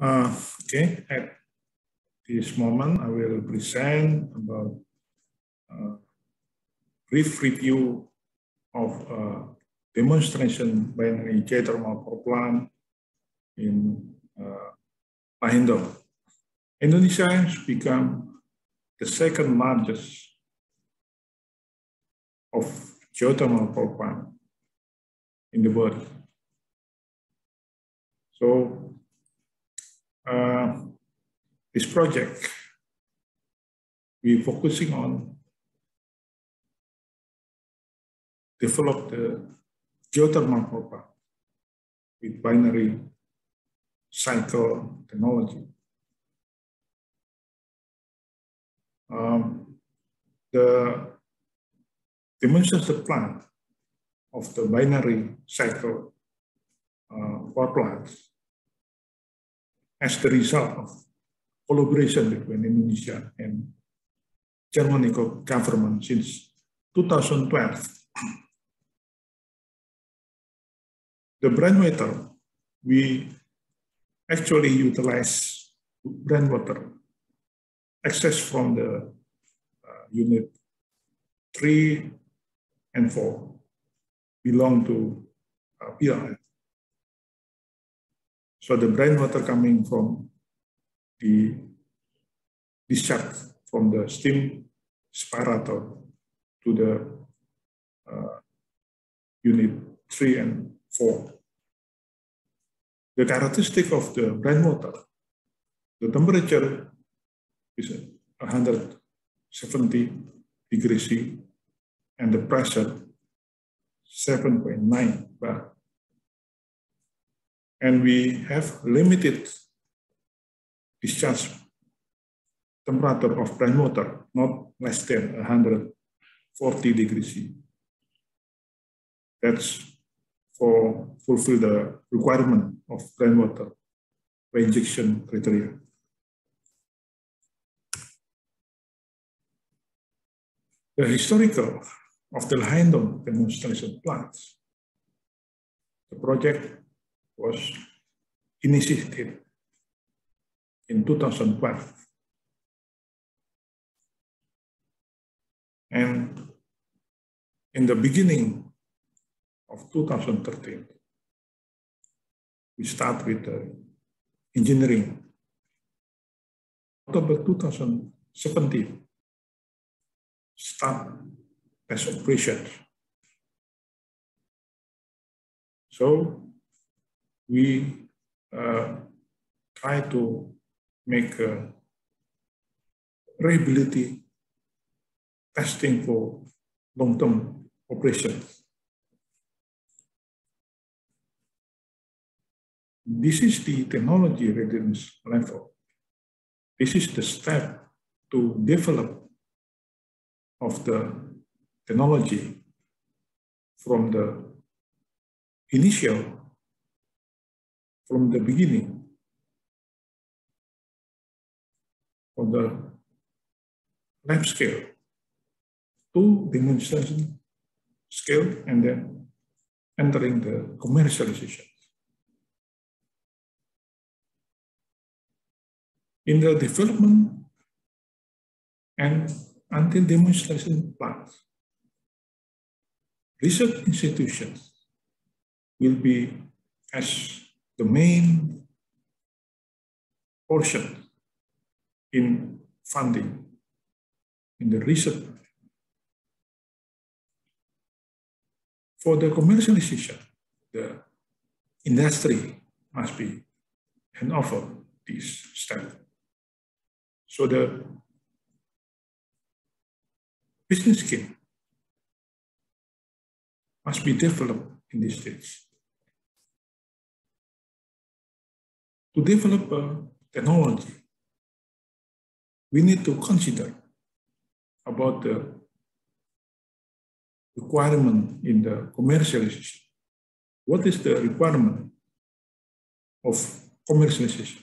Uh, okay, at this moment, I will present about uh, brief review of uh, demonstration binary geothermal power plant in uh, Lahendong. Indonesia has become the second largest of geothermal power plant in the world. So uh, this project, we're focusing on develop the geothermal power with binary cycle technology. Um, the demonstration plant of the binary cycle uh, power plants as the result of collaboration between Indonesia and Germany government since 2012. The brine water, we actually utilize brine water access from the uh, unit 3 and 4 belong to uh, PLN. So the brine water coming from the discharge from the steam separator to the uh, unit 3 and 4. The characteristic of the brine water, the temperature is 170 degrees C and the pressure 7.9 bar and we have limited discharge temperature of brine water, not less than 140 degrees C. That's for fulfill the requirement of brine water injection criteria. The historical of the Lahendong demonstration plants. The project was initiated in 2012. And in the beginning of 2013, we start with the engineering. October 2017, start as operations. So we uh, try to make a reliability testing for long-term operations. This is the technology readiness level. This is the step to develop of the technology from the initial from the beginning of the lab scale to demonstration scale and then entering the commercialization. In the development and until demonstration plants, research institutions will be as the main portion in funding in the research. For the commercialization, the industry must be hand offer this step. So the business scheme must be developed in this stage. To develop a technology, we need to consider about the requirement in the commercialization. What is the requirement of commercialization?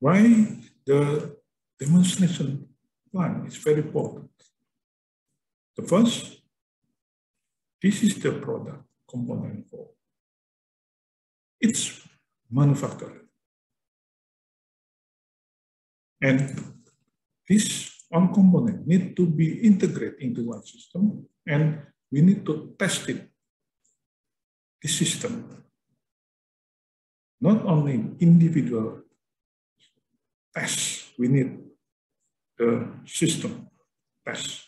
Why the demonstration plan is very important. The first, this is the product component for it's manufactured. And this one component need to be integrated into one system and we need to test it, the system. Not only individual tests, we need the system test.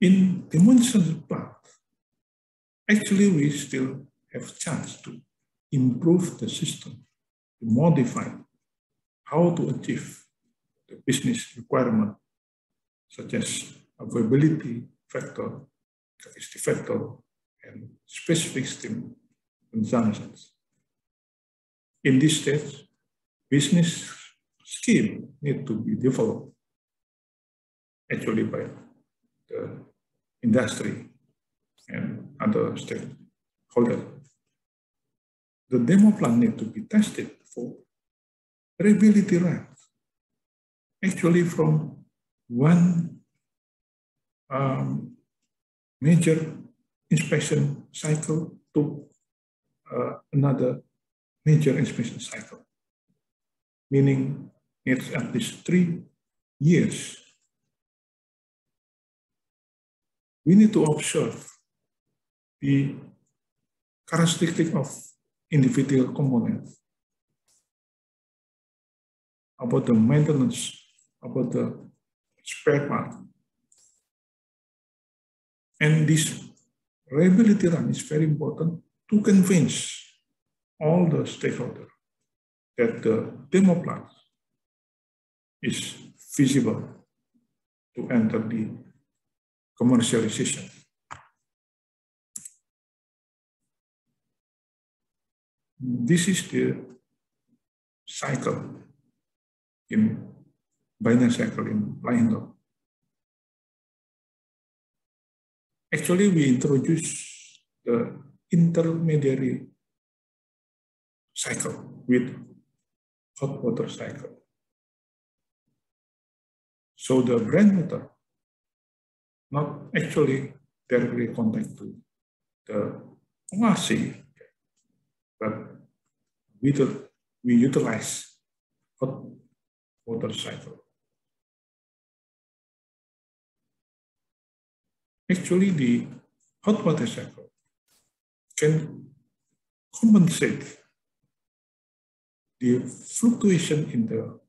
In demonstration part, actually we still have chance to improve the system, to modify how to achieve the business requirement, such as availability factor, capacity factor, and specific steam consumptions. In this stage, business scheme need to be developed actually by the industry and other stakeholders. The demo plan need to be tested for reliability ranks. Actually from one um, major inspection cycle to uh, another major inspection cycle, meaning it's at least three years. We need to observe the characteristic of individual components about the maintenance, about the spare part. And this reliability run is very important to convince all the stakeholders that the demo plant is feasible to enter the commercialization. This is the cycle in binary cycle in Lahendong. Actually, we introduce the intermediary cycle with hot water cycle. So the brine water not actually directly contact to the ORC, but we, we utilize hot water cycle. Actually, the hot water cycle can compensate the fluctuation in the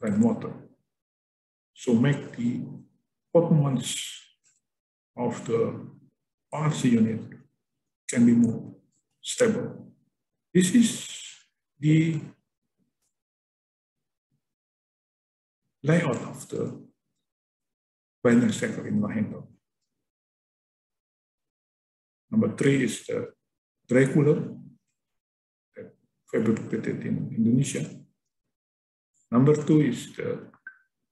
rainwater. So make the performance of the RC unit can be more stable. This is the layout of the binary cycle in Lahendong. Number three is the that fabricated in Indonesia. Number two is the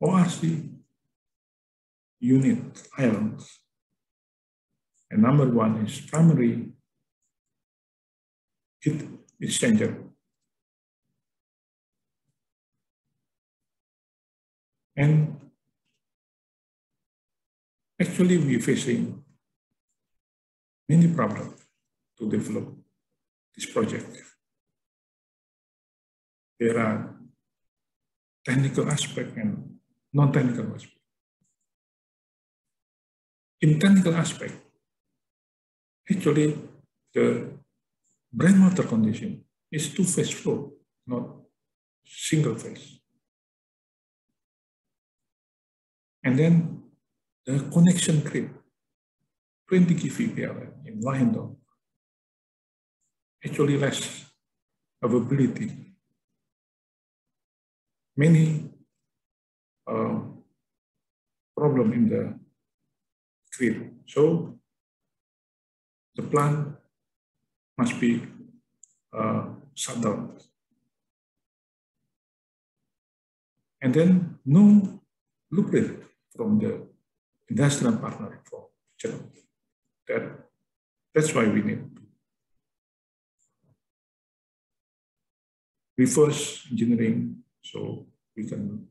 ORC unit islands. And number one is primary heat exchanger And actually we're facing many problems to develop this project. There are technical aspect and non-technical aspect. In technical aspect, actually the brine water condition is two-phase flow, not single phase. And then the connection creep, 20 kVPLN in Lahendong, actually less availability. Many uh, problem in the grid. So the plant must be uh, shut down. And then no blueprint from the industrial partner for Chernobyl. That, that's why we need reverse engineering so we can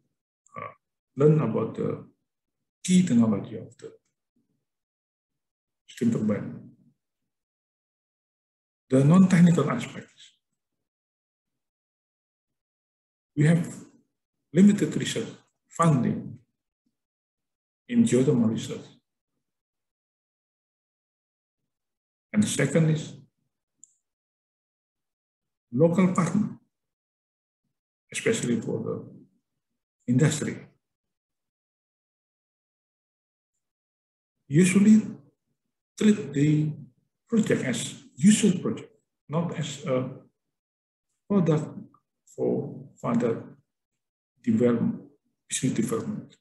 uh, learn about the key technology of the steam turbine the non-technical aspects. We have limited research funding in geothermal research. And the second is local partner, especially for the industry. Usually treat the project as usual project, not as a product for further development, business development.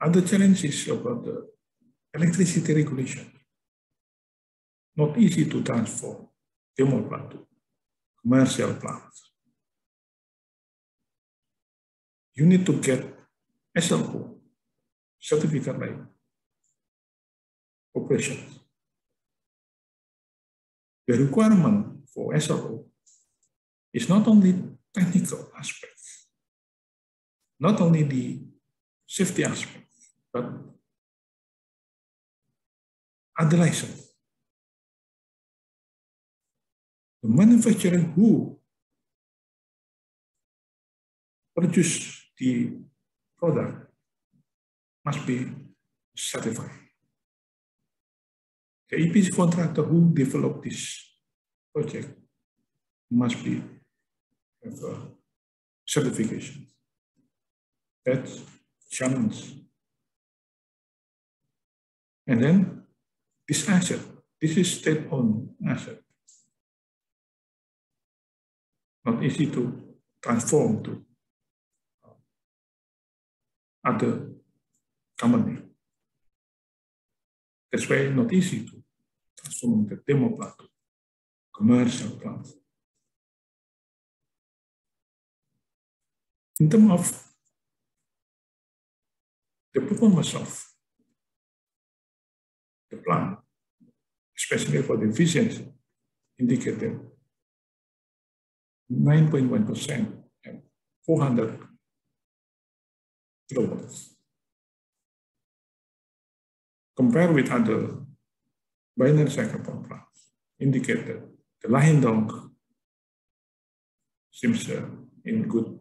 Other challenges about the electricity regulation. Not easy to transform demo plant to commercial plants. You need to get SLO, certificate like operations. The requirement for SLO is not only technical aspects, not only the safety aspects, but other license. The manufacturer who produce the product must be certified. The EPC contractor who developed this project must be have uh, a certification. That's challenge. And then this asset, this is state-owned asset. Not easy to transform to other company. That's why not easy to transform the demo plant commercial plant. In terms of the performance of the plant, especially for the efficiency indicator, 9.1% and 400 kilowatts. Compared with other binary cycle power plants, indicate that the Lahendong seems uh, in good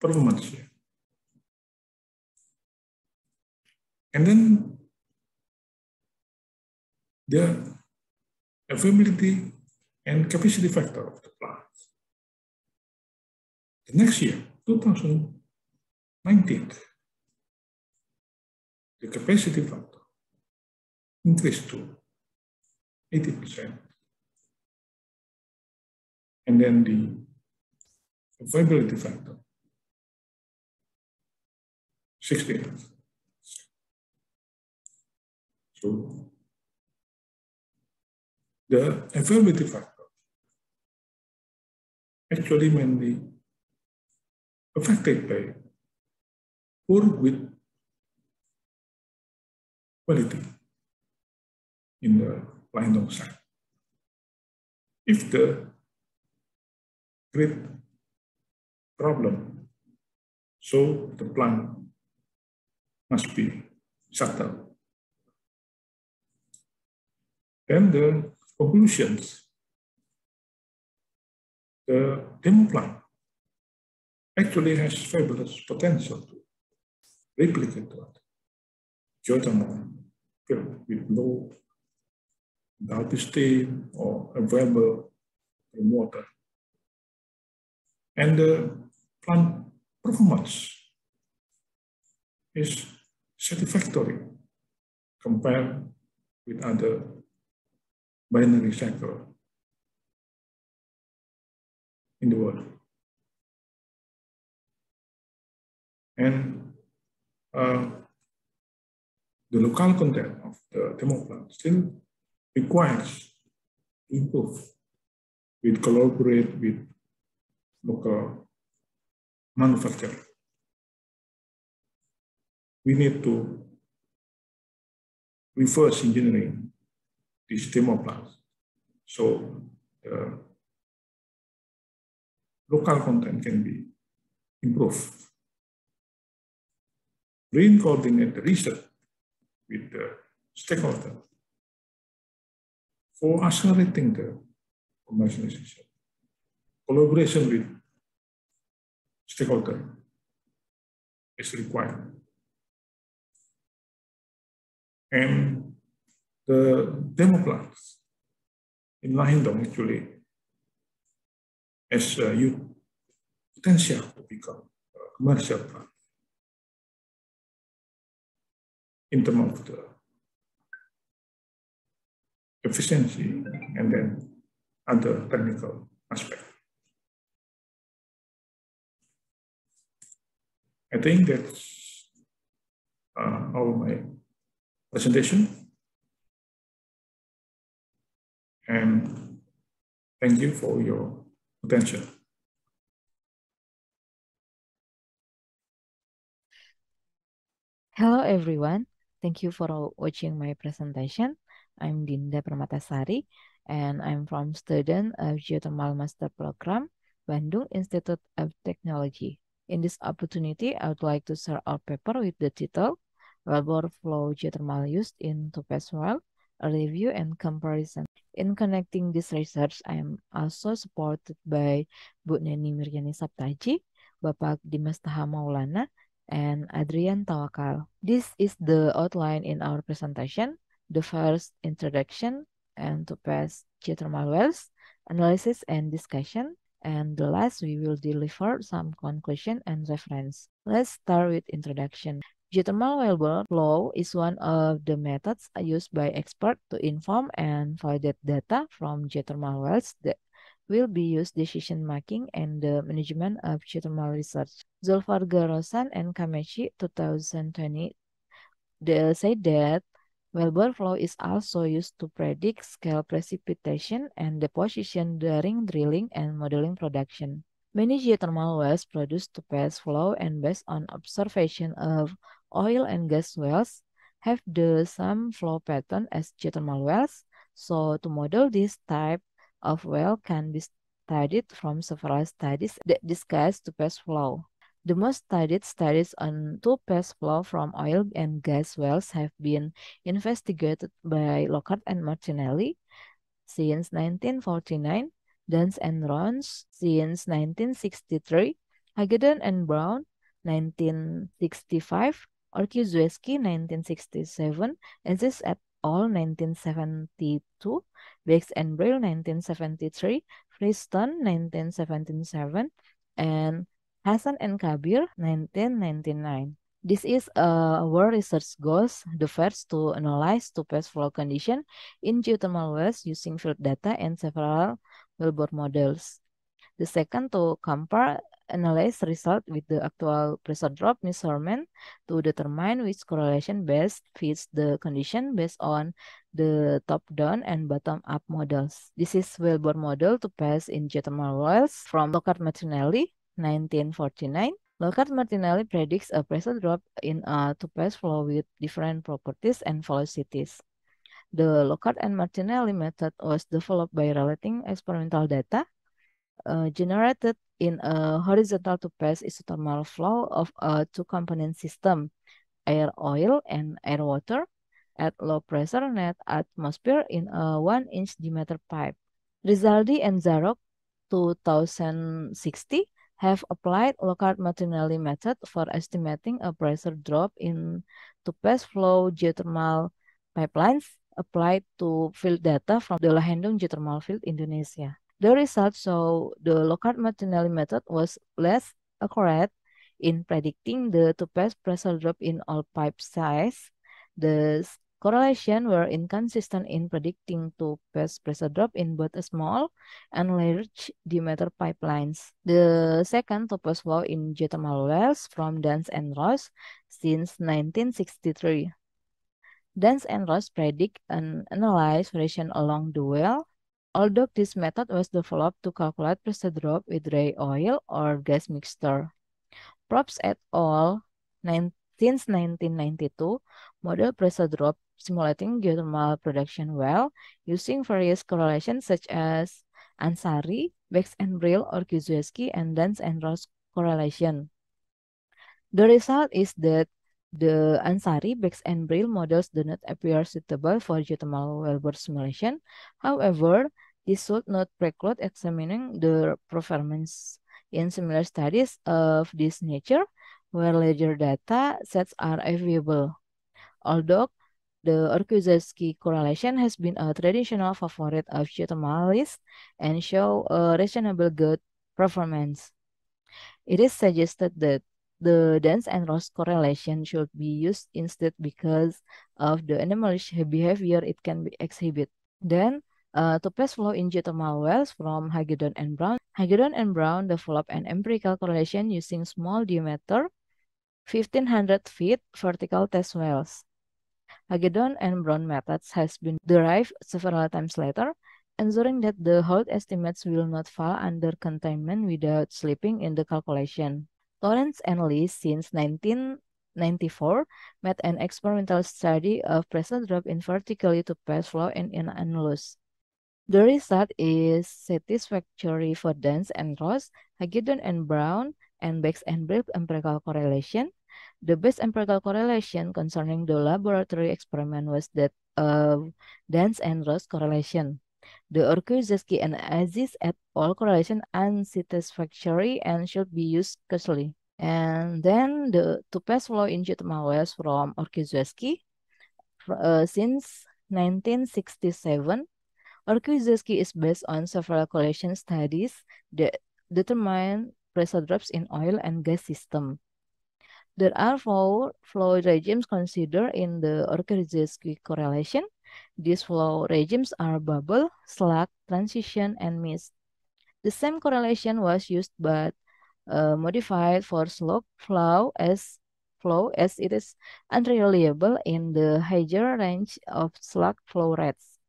performance here. And then the availability and capacity factor of the plants. The next year, 2019, the capacity factor increased to 80%. And then the availability factor, 68. So the affirmative factor actually mainly affected by poor with quality in the line side. If the great problem, so the plant must be shut down. Then the conclusions. The demo plan actually has fabulous potential to replicate that. Geothermal filled with low Steam or available water. And the plant performance is satisfactory compared with other binary cycle in the world. And uh, the local content of the demo plant still requires improve with collaborate with local manufacturer. We need to reverse engineering these demo. So the local content can be improved. Brain coordinate research with uh, the stakeholder for accelerating the commercialization. Collaboration with stakeholder is required. And the demo plants in Lahendong actually has a huge potential to become a commercial plant in terms of the efficiency and then other technical aspect. I think that's uh, all my presentation. And thank you for your attention. Hello, everyone. Thank you for watching my presentation. I'm Dinda Permatasari, and I'm from student of Geothermal Master Program, Bandung Institute of Technology. In this opportunity, I would like to share our paper with the title Wellbore Flow Geothermal Used in Topaz Well, a review and comparison. In connecting this research, I am also supported by Bu Neni Miryani Saptaji, Bapak Dimas Taha Maulana, and Adrian Tawakal. This is the outline in our presentation. The first introduction and two-phase geothermal wells, analysis and discussion, and the last, we will deliver some conclusion and reference. Let's start with introduction. Geothermal wellbore flow is one of the methods used by experts to inform and validate data from geothermal wells that will be used decision making and the management of geothermal research. Zulfar Garosan and Kamechi 2020 they say that Wellbore flow is also used to predict scale precipitation and deposition during drilling and modeling production. Many geothermal wells produce topaz flow and based on observation of oil and gas wells have the same flow pattern as geothermal wells. So to model this type of well can be studied from several studies that discuss topaz flow. The most studied studies on two-phase flow from oil and gas wells have been investigated by Lockhart and Martinelli since 1949, Duns and Ros since 1963, Hagedorn and Brown 1965, Orkiszewski 1967, and this at all 1972, Beggs and Brill 1973, Freeston 1977, and Hassan and Kabir, 1999. This is uh, our research goals. The first to analyze topaz flow condition in geothermal wells using field data and several wellbore models. The second to compare analyze result with the actual pressure drop measurement to determine which correlation best fits the condition based on the top-down and bottom-up models. This is wellbore model to pass in geothermal wells from Lockhart Martinelli 1949, Lockhart Martinelli predicts a pressure drop in a two-phase flow with different properties and velocities. The Lockhart and Martinelli method was developed by relating experimental data uh, generated in a horizontal two-phase isothermal flow of a two-component system, air-oil and air-water, at low pressure net atmosphere in a 1-inch diameter pipe. Rizaldi and Zarok 2060 have applied Lockhart-Martinelli method for estimating a pressure drop in topaz flow geothermal pipelines applied to field data from the Lahindong geothermal field Indonesia. The results show the Lockhart-Martinelli method was less accurate in predicting the topaz pressure drop in all pipe size. The correlation were inconsistent in predicting to pass pressure drop in both small and large diameter pipelines. The second topaz flow in geothermal wells from Dance and Ross since 1963. Dance and Ross predict and analyze variation along the well. Although this method was developed to calculate pressure drop with dry oil or gas mixture. Probst et al. Since 1992, model pressure drop simulating geothermal production well using various correlations such as Ansari, Bax and Brill, Orkiszewski, and Dance and Ross correlation. The result is that The Ansari, Bax, and Brill models do not appear suitable for geothermal wellbore simulation. However, this should not preclude examining the performance in similar studies of this nature where larger data sets are available. Although the Orkiszewski correlation has been a traditional favorite of geothermalists and show a reasonable good performance. It is suggested that the Duns and Ros correlation should be used instead because of the anomalous behavior it can exhibit. Then, uh, two-phase flow in geothermal wells from Hagedorn and Brown. Hagedorn and Brown developed an empirical correlation using small diameter 1500 feet vertical test wells. Hagedorn and Brown methods has been derived several times later, ensuring that the hold estimates will not fall under containment without slipping in the calculation. Torrance and Lee, since 1994, made an experimental study of pressure drop in vertically to pass flow in an annulus. The result is satisfactory for Dance and Ross, Hagedorn and Brown, and Bax and Brill empirical correlation. The best empirical correlation concerning the laboratory experiment was that of Duns and Ros correlation. The Orkiszewski and Aziz et al. correlation unsatisfactory and should be used cautiously. And then the two-phase flow in geothermal wells from Orkiszewski uh, since 1967 Orkiszewski is based on several collision studies that determine pressure drops in oil and gas system. There are four flow regimes considered in the Orkiszewski correlation. These flow regimes are bubble, slug, transition, and mist. The same correlation was used but uh, modified for slug flow as flow as it is unreliable in the higher range of slug flow rates.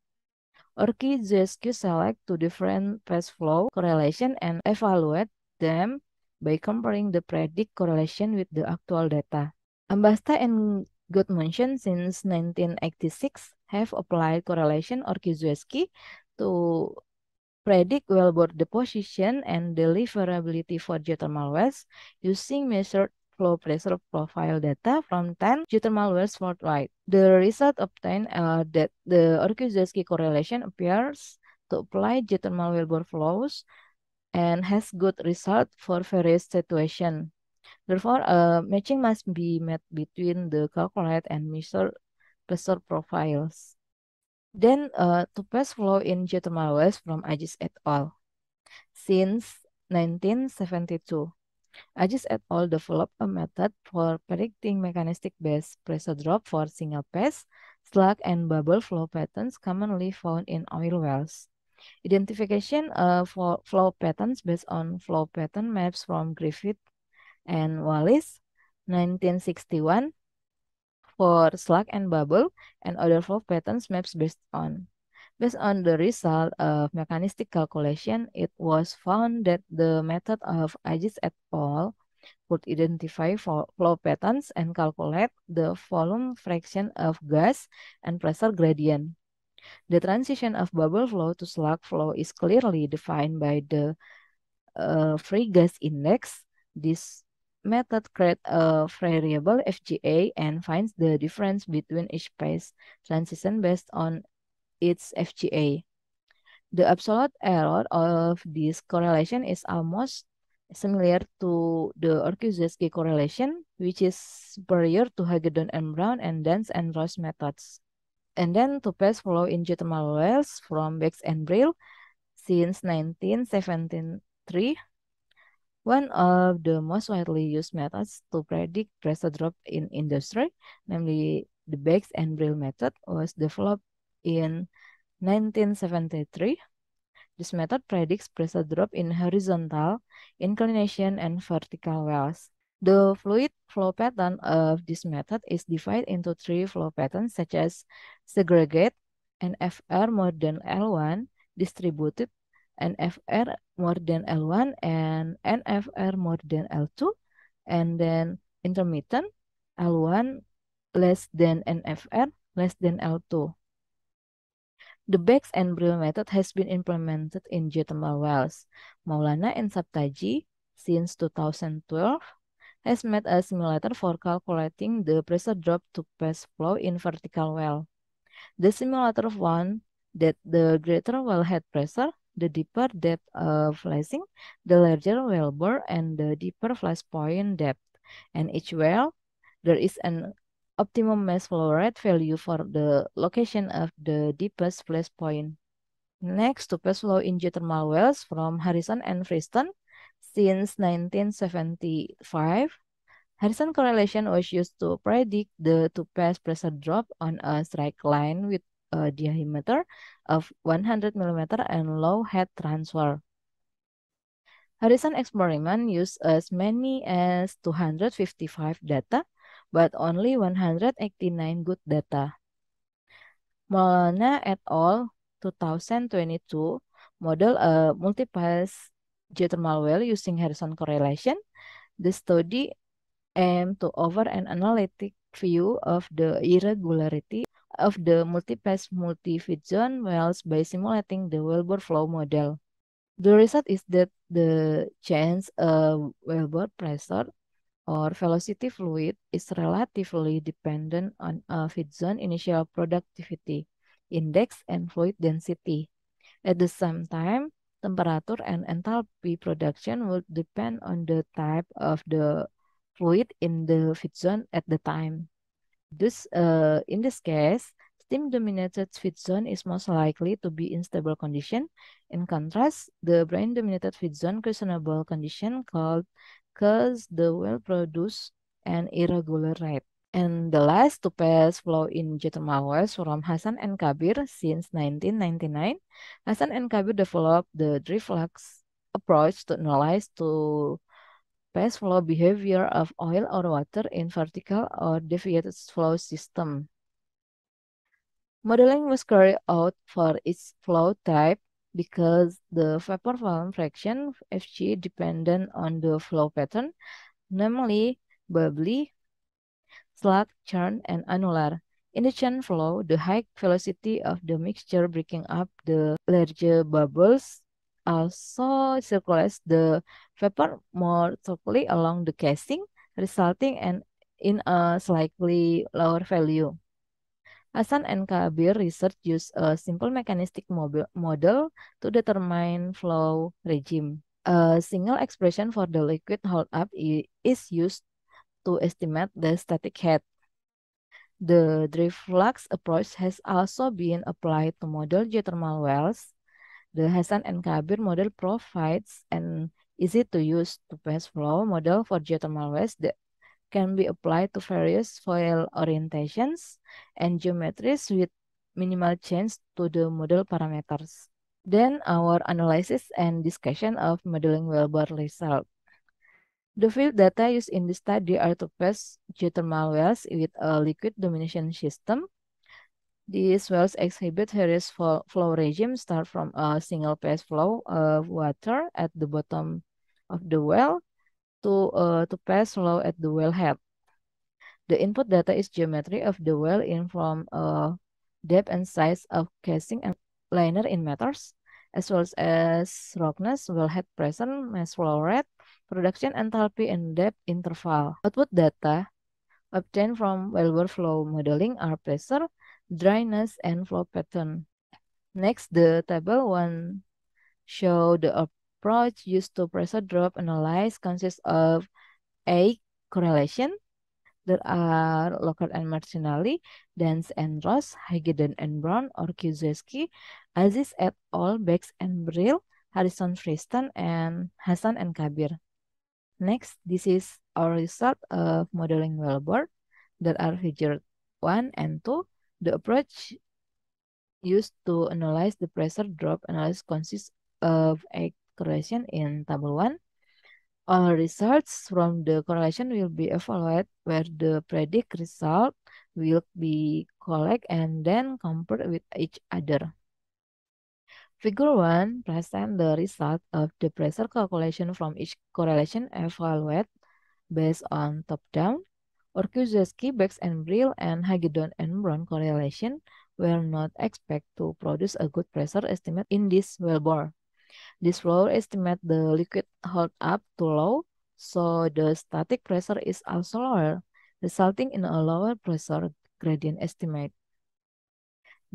Orkiszewski select two different phase flow correlation and evaluate them by comparing the predict correlation with the actual data. Ambastha and Gudmundsson since 1986 have applied correlation or Orkiszewski to predict wellbore deposition and deliverability for geothermal wells using measured flow pressure profile data from 10 geothermal wells worldwide. The result obtained uh, that the Orkiszewski correlation appears to apply geothermal wellbore flows and has good result for various situations. Therefore, a uh, matching must be made between the calculated and measured pressure profiles. Then, uh, to pass flow in geothermal wells from Aziz et al. Since 1972. Aziz et al. developed a method for predicting mechanistic-based pressure drop for single pass, slug, and bubble flow patterns commonly found in oil wells. Identification of flow patterns based on flow pattern maps from Griffith and Wallis, 1961, for slug and bubble, and other flow patterns maps based on Based on the result of mechanistic calculation, it was found that the method of Aziz et al. could identify flow patterns and calculate the volume fraction of gas and pressure gradient. The transition of bubble flow to slug flow is clearly defined by the uh, free gas index. This method creates a variable FGA and finds the difference between each phase transition based on its FGA. The absolute error of this correlation is almost similar to the Orkiszewski correlation, which is superior to Hagedorn and Brown and Duns and Ros methods. And then to pass flow in geothermal wells from Bax and Brill since 1973, one of the most widely used methods to predict pressure drop in industry, namely the Bax and Brill method, was developed in 1973. This method predicts pressure drop in horizontal, inclination, and vertical wells. The fluid flow pattern of this method is divided into three flow patterns such as segregate, NFR more than L1, distributed, NFR more than L1, and NFR more than L2, and then intermittent, L1 less than NFR, less than L2. The Bax and Brill method has been implemented in geothermal wells. Maulana and Sabtaji since 2012. Has made a simulator for calculating the pressure drop to pass flow in vertical well. The simulator found that the greater wellhead pressure, the deeper depth of flashing, the larger well bore, and the deeper flash point depth. And each well, there is an optimum mass flow rate value for the location of the deepest flash point. Next, to pass flow in geothermal wells from Harrison and Friston. Since 1975, Harrison correlation was used to predict the two-pass pressure drop on a straight line with a diameter of 100 mm and low head transfer. Harrison experiment used as many as 255 data, but only 189 good data. Molana et al. 2022 model a multi-pass geothermal well using Harrison correlation. The study aimed to offer an analytic view of the irregularity of the multi-pass multi-feed zone wells by simulating the wellbore flow model. The result is that the change of wellbore pressure or velocity fluid is relatively dependent on a feed zone initial productivity index and fluid density. At the same time, temperature and enthalpy production will depend on the type of the fluid in the feed zone at the time. This, uh, in this case, steam-dominated feed zone is most likely to be in stable condition. In contrast, the brine-dominated feed zone questionable condition called cause the well produce an irregular rate. And the last to pass flow in geothermal wells from Hassan and Kabir since 1999. Hassan and Kabir developed the DriftLux approach to analyze to pass flow behavior of oil or water in vertical or deviated flow system. Modeling was carried out for each flow type because the vapor volume fraction FG dependent on the flow pattern, namely bubbly, slug, churn, and annular. In the churn flow, the high velocity of the mixture breaking up the larger bubbles also circulates the vapor more thoroughly along the casing, resulting in, in a slightly lower value. Hassan and Kabir research use a simple mechanistic model to determine flow regime. A single expression for the liquid hold up is used to estimate the static head. The DriftLux approach has also been applied to model geothermal wells. The Hassan and Kabir model provides an easy-to-use two-phase flow model for geothermal wells that can be applied to various soil orientations and geometries with minimal change to the model parameters. Then our analysis and discussion of modeling wellbore result. The field data used in the study are to pass geothermal wells with a liquid domination system. These wells exhibit various flow, regimes start from a single pass flow of water at the bottom of the well to uh, to pass flow at the wellhead. The input data is geometry of the well in from uh, depth and size of casing and liner in meters, as well as roughness, wellhead pressure, mass flow rate, production enthalpy and depth interval. Output data obtained from wellbore flow modeling are pressure, dryness, and flow pattern. Next, the table one show the approach used to pressure drop analyze consists of A correlation. There are Lockhart and Marcinelli, Dance and Ross, Hagedorn and Brown, Orkuzewski, Aziz et al., Bex and Brill, Harrison Friston, and Hassan and Kabir. Next, this is our result of modeling wellbore that are figured 1 and 2. The approach used to analyze the pressure drop analysis consists of a correlation in table 1. All results from the correlation will be evaluated where the predict result will be collected and then compared with each other. Figure 1 presents the result of the pressure calculation from each correlation evaluated based on top-down. Orkuzewski, Bex and Brill, and Hagedorn and Brown correlation were not expected to produce a good pressure estimate in this wellbore. This flow estimate the liquid hold up too low So the static pressure is also lower, resulting in a lower pressure gradient estimate.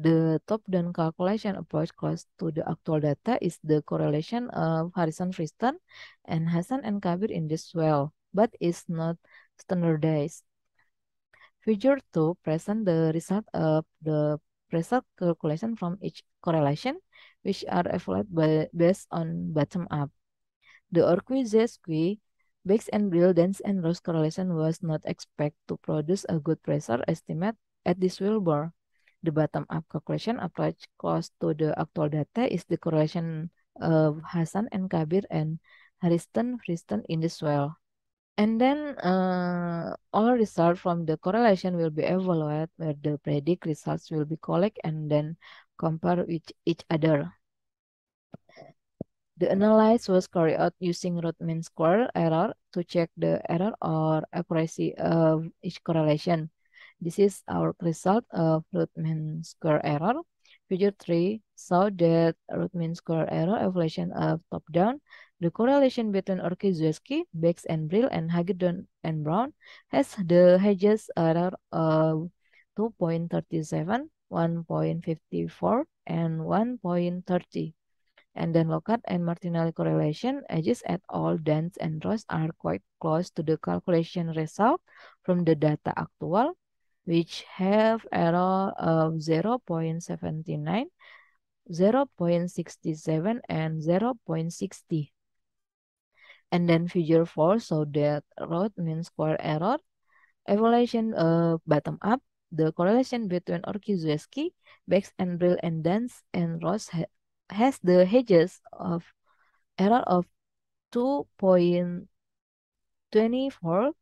The top-down calculation approach close to the actual data is the correlation of Harrison Friston and Hassan and Kabir in this well, but is not standardized. Figure 2 present the result of the pressure calculation from each correlation, which are evaluated based on bottom-up. The Orqui-Zariski Baix and Brill dense and Ross correlation was not expected to produce a good pressure estimate at this well bore. The bottom-up calculation approach close to the actual data is the correlation of Hassan and Kabir and Harrison Friston in this well. And then uh, all results from the correlation will be evaluated where the predict results will be collected and then compare with each other. The analysis was carried out using root mean square error to check the error or accuracy of each correlation. This is our result of root mean square error. Figure 3 saw that root mean square error evaluation of top-down the correlation between Orqui-Zariski, Baix and Brill, and Hagedorn and Brown has the Hedges error of 2.37, 1.54, and 1.30. And then Lockhart and Martinelli correlation, Hedges et al. Dance and Ross are quite close to the calculation result from the data actual, which have error of 0.79, 0.67, and 0.60. And then figure 4 so that root mean square error. Evaluation uh, bottom up. The correlation between Orqui-Zariski, Baix and Brill and Dance and Ross ha has the Hedges of error of 2.24,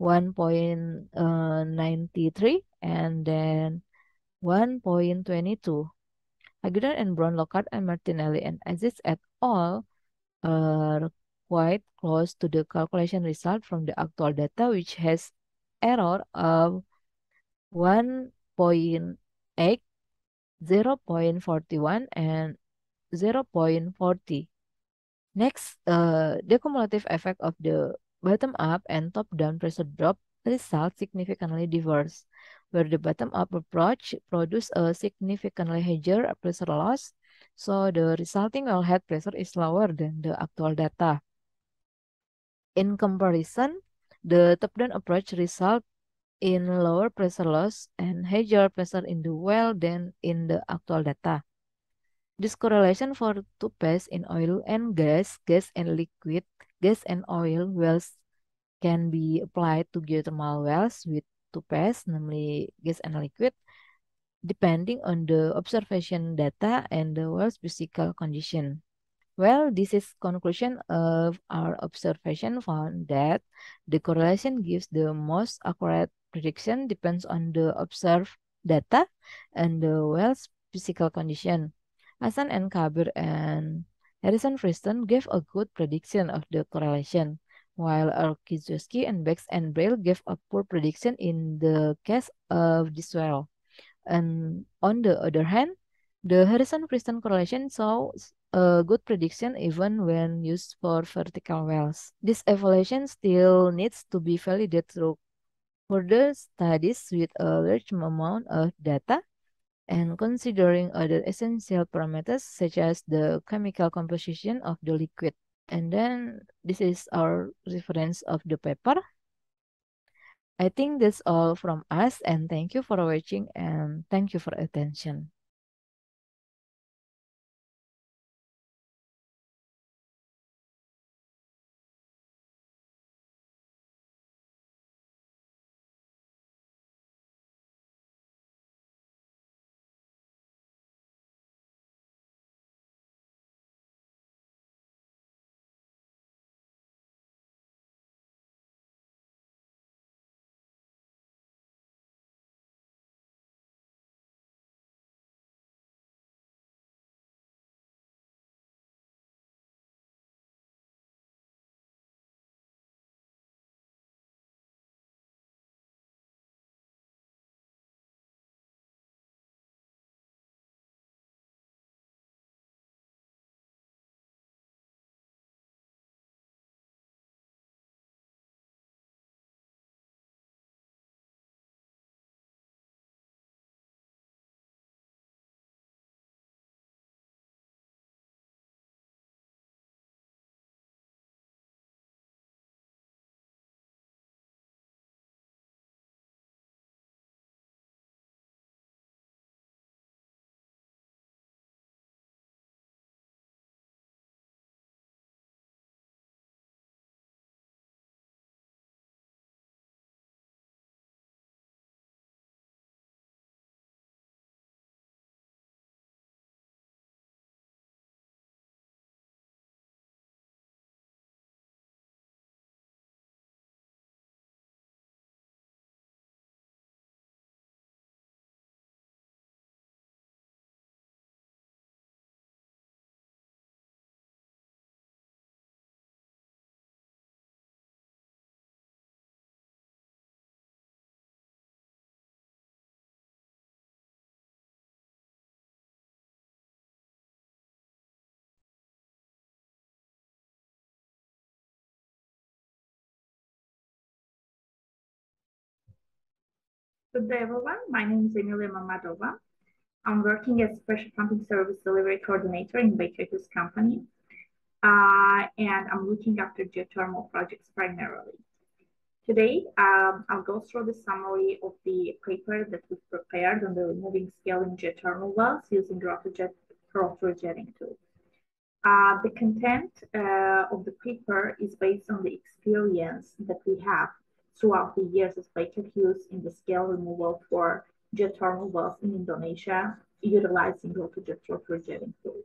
1.93, and then 1.22. Hagedorn and Brown, Lockhart and Martinelli and Aziz et al. are quite close to the calculation result from the actual data, which has error of 1.8, 0.41, and 0.40. Next, uh, the cumulative effect of the bottom-up and top-down pressure drop result significantly diverse, where the bottom-up approach produce a significantly higher pressure loss, so the resulting wellhead pressure is lower than the actual data. In comparison, the top-down approach result in lower pressure loss and higher pressure in the well than in the actual data. This correlation for two phase in oil and gas, gas and liquid, gas and oil wells can be applied to geothermal wells with two phase, namely gas and liquid, depending on the observation data and the well's physical condition. Well, this is conclusion of our observation found that the correlation gives the most accurate prediction depends on the observed data and the well's physical condition. Hassan and Kabir and Harrison Friston gave a good prediction of the correlation, while Orqui-Zariski and Baix and Brill gave a poor prediction in the case of this well. And on the other hand, the Harrison-Friston correlation shows a good prediction even when used for vertical wells. This evaluation still needs to be validated through further studies with a large amount of data and considering other essential parameters such as the chemical composition of the liquid. And then this is our reference of the paper. I think that's all from us and thank you for watching and thank you for attention. Good day, everyone. My name is Emilya Mammadova. I'm working as a pressure pumping service delivery coordinator in Baker Hughes Company. Uh, and I'm looking after geothermal projects primarily. Today, um, I'll go through the summary of the paper that we've prepared on the removing scaling geothermal wells using rotary jetting tool. Uh, the content uh, of the paper is based on the experience that we have throughout the years as Baker Hughes in the scale removal for geothermal wells in Indonesia utilizing RotoJet rotary jetting tool.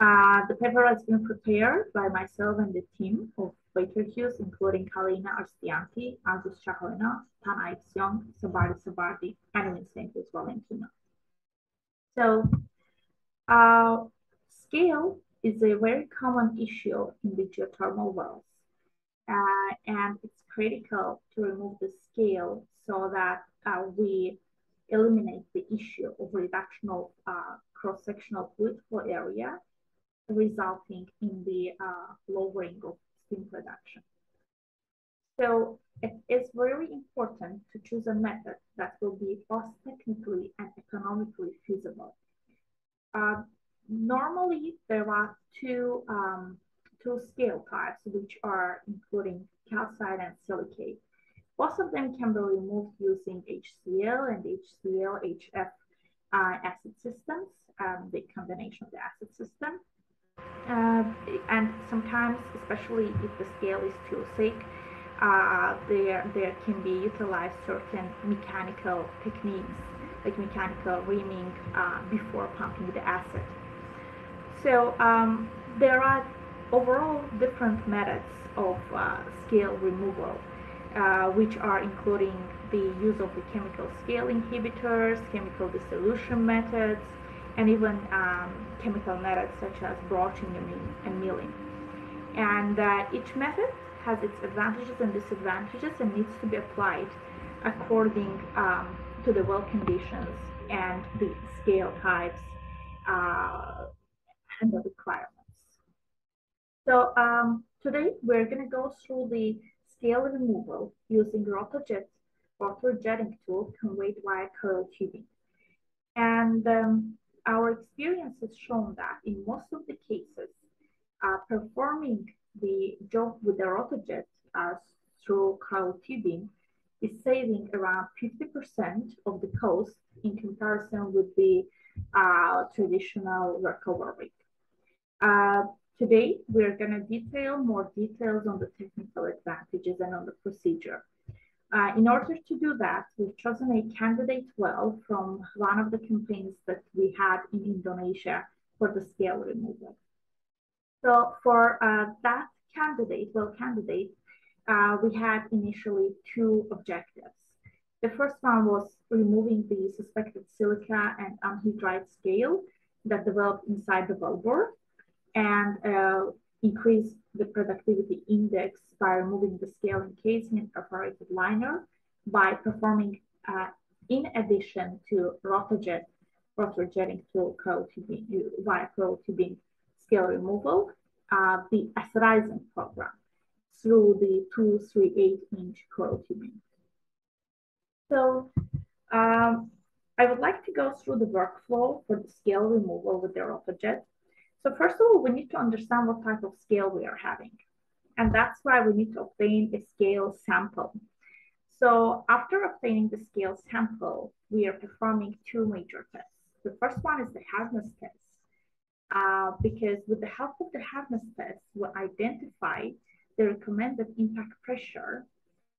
Uh, the paper has been prepared by myself and the team of Baker Hughes, including Haleyna Arstianti, Agus Cahyono, Tana Ixiong, Sabari Sabardi, and Vincent Valentino. So, uh, scale is a very common issue in the geothermal wells. Uh, and it's critical to remove the scale so that uh, we eliminate the issue of reduction of uh, cross-sectional fluid flow area, resulting in the uh, lowering of steam production. So it is very important to choose a method that will be both technically and economically feasible. Uh, normally, there are two um, two scale types, which are including calcite and silicate. Both of them can be removed using HCl and HCl HF uh, acid systems, um, the combination of the acid system. Uh, and sometimes, especially if the scale is too thick, uh, there, there can be utilized certain mechanical techniques, like mechanical reaming uh, before pumping the acid. So um, there are overall different methods of uh, scale removal, uh, which are including the use of the chemical scale inhibitors, chemical dissolution methods, and even um, chemical methods such as broaching and milling. And uh, each method has its advantages and disadvantages and needs to be applied according um, to the well conditions and the scale types uh, and the requirements. So um, today we're going to go through the scale removal using RotoJet water jetting tool conveyed via coil tubing. And um, our experience has shown that in most of the cases, uh, performing the job with the RotoJet uh, through coil tubing is saving around 50% of the cost in comparison with the uh, traditional recovery. Uh, Today, we're going to detail more details on the technical advantages and on the procedure. Uh, in order to do that, we've chosen a candidate well from one of the campaigns that we had in Indonesia for the scale removal. So for uh, that candidate, well candidate, uh, we had initially two objectives. The first one was removing the suspected silica and anhydride scale that developed inside the wellbore and uh, increase the productivity index by removing the scaling casing and perforated liner by performing, uh, in addition to RotoJet, rotor jetting tool coil tubing, via coil tubing scale removal, uh, the acidizing program through the 238 inch coil tubing. So um, I would like to go through the workflow for the scale removal with the RotoJet. So first of all, we need to understand what type of scale we are having. And that's why we need to obtain a scale sample. So after obtaining the scale sample, we are performing two major tests. The first one is the hardness test. Uh, because with the help of the hardness test, we'll identify the recommended impact pressure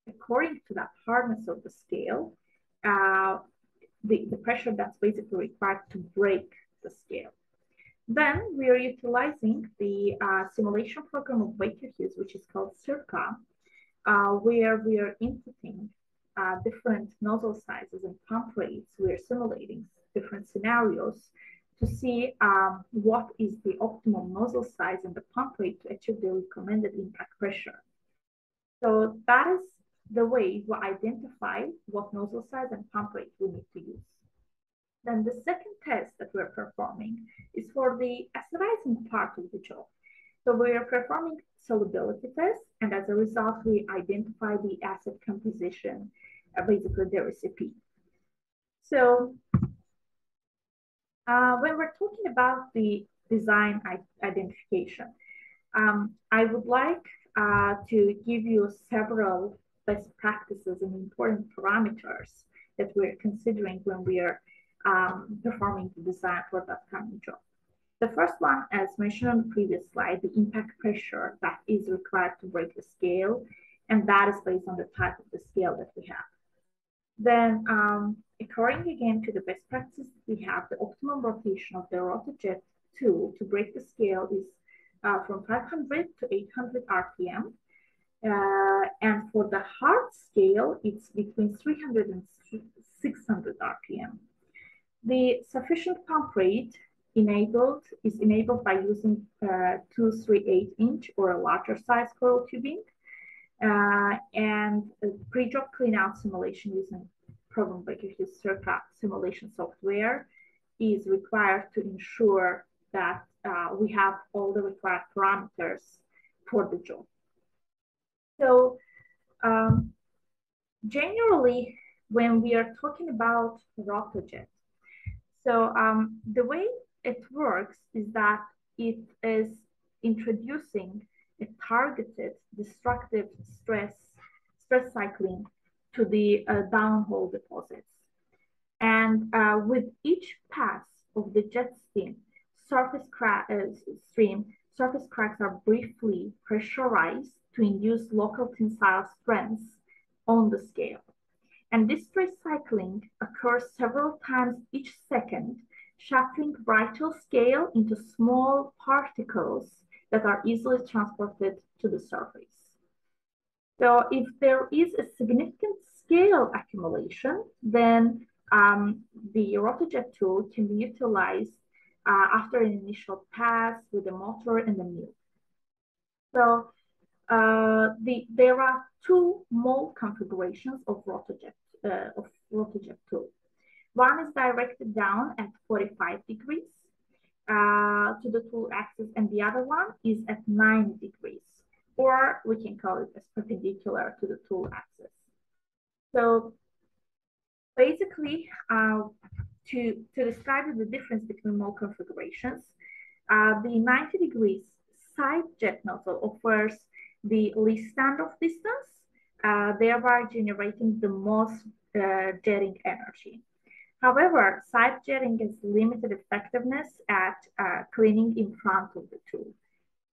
according to that hardness of the scale, uh, the, the pressure that's basically required to break the scale. Then we are utilizing the uh, simulation program of Baker Hughes, which is called CIRCA, uh, where we are inputting uh, different nozzle sizes and pump rates. We are simulating different scenarios to see um, what is the optimal nozzle size and the pump rate to achieve the recommended impact pressure. So that is the way we identify what nozzle size and pump rate we need to use. Then the second test that we're performing is for the acidizing part of the job. So we are performing solubility tests, and as a result, we identify the acid composition, uh, basically the recipe. So uh, when we're talking about the design identification, um, I would like uh, to give you several best practices and important parameters that we're considering when we are um, performing the design for the upcoming job. The first one, as mentioned on the previous slide, the impact pressure that is required to break the scale, and that is based on the type of the scale that we have. Then, um, according again to the best practices we have, the optimum rotation of the rotojet tool to break the scale is uh, from 500 to 800 RPM. Uh, and for the hard scale, it's between 300 and 600 RPM. The sufficient pump rate enabled is enabled by using uh, 238 inch or a larger size coil tubing uh, and pre-job cleanout simulation using program breaker circa simulation software is required to ensure that uh, we have all the required parameters for the job. So um, generally, when we are talking about rotojet, so um, the way it works is that it is introducing a targeted destructive stress stress cycling to the uh, downhole deposits. And uh, with each pass of the jet stream, surface crack, uh, stream, surface cracks are briefly pressurized to induce local tensile strengths on the scale. And this stress cycling occurs several times each second, shattering vital scale into small particles that are easily transported to the surface. So if there is a significant scale accumulation, then um, the rotojet tool can be utilized uh, after an initial pass with the motor and the mill. So uh, the, there are two mold configurations of rotojet, uh, of rotojet tool. One is directed down at 45 degrees uh, to the tool axis and the other one is at 90 degrees or we can call it as perpendicular to the tool axis. So basically, uh, to, to describe the difference between mold configurations, uh, the 90 degrees side jet nozzle offers the least standoff distance, uh, thereby generating the most uh, jetting energy. However, side jetting has limited effectiveness at uh, cleaning in front of the tool.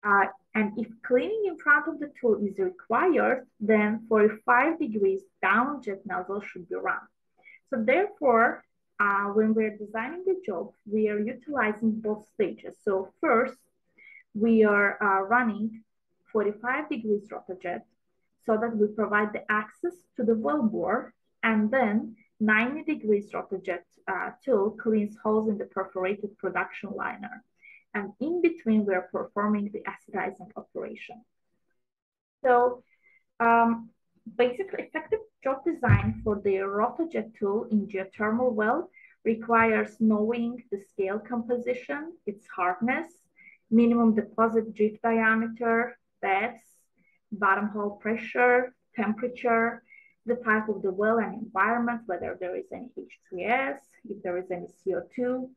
Uh, and if cleaning in front of the tool is required, then 45 degrees down jet nozzle should be run. So therefore, uh, when we're designing the job, we are utilizing both stages. So first, we are uh, running 45 degrees rotojet so that we provide the access to the well bore and then 90 degrees rotojet uh, tool cleans holes in the perforated production liner. And in between, we're performing the acidizing operation. So um, basically effective job design for the rotojet tool in geothermal well requires knowing the scale composition, its hardness, minimum deposit drift diameter, depth, bottom hole pressure, temperature, the type of the well and environment, whether there is any H3S, if there is any CO2,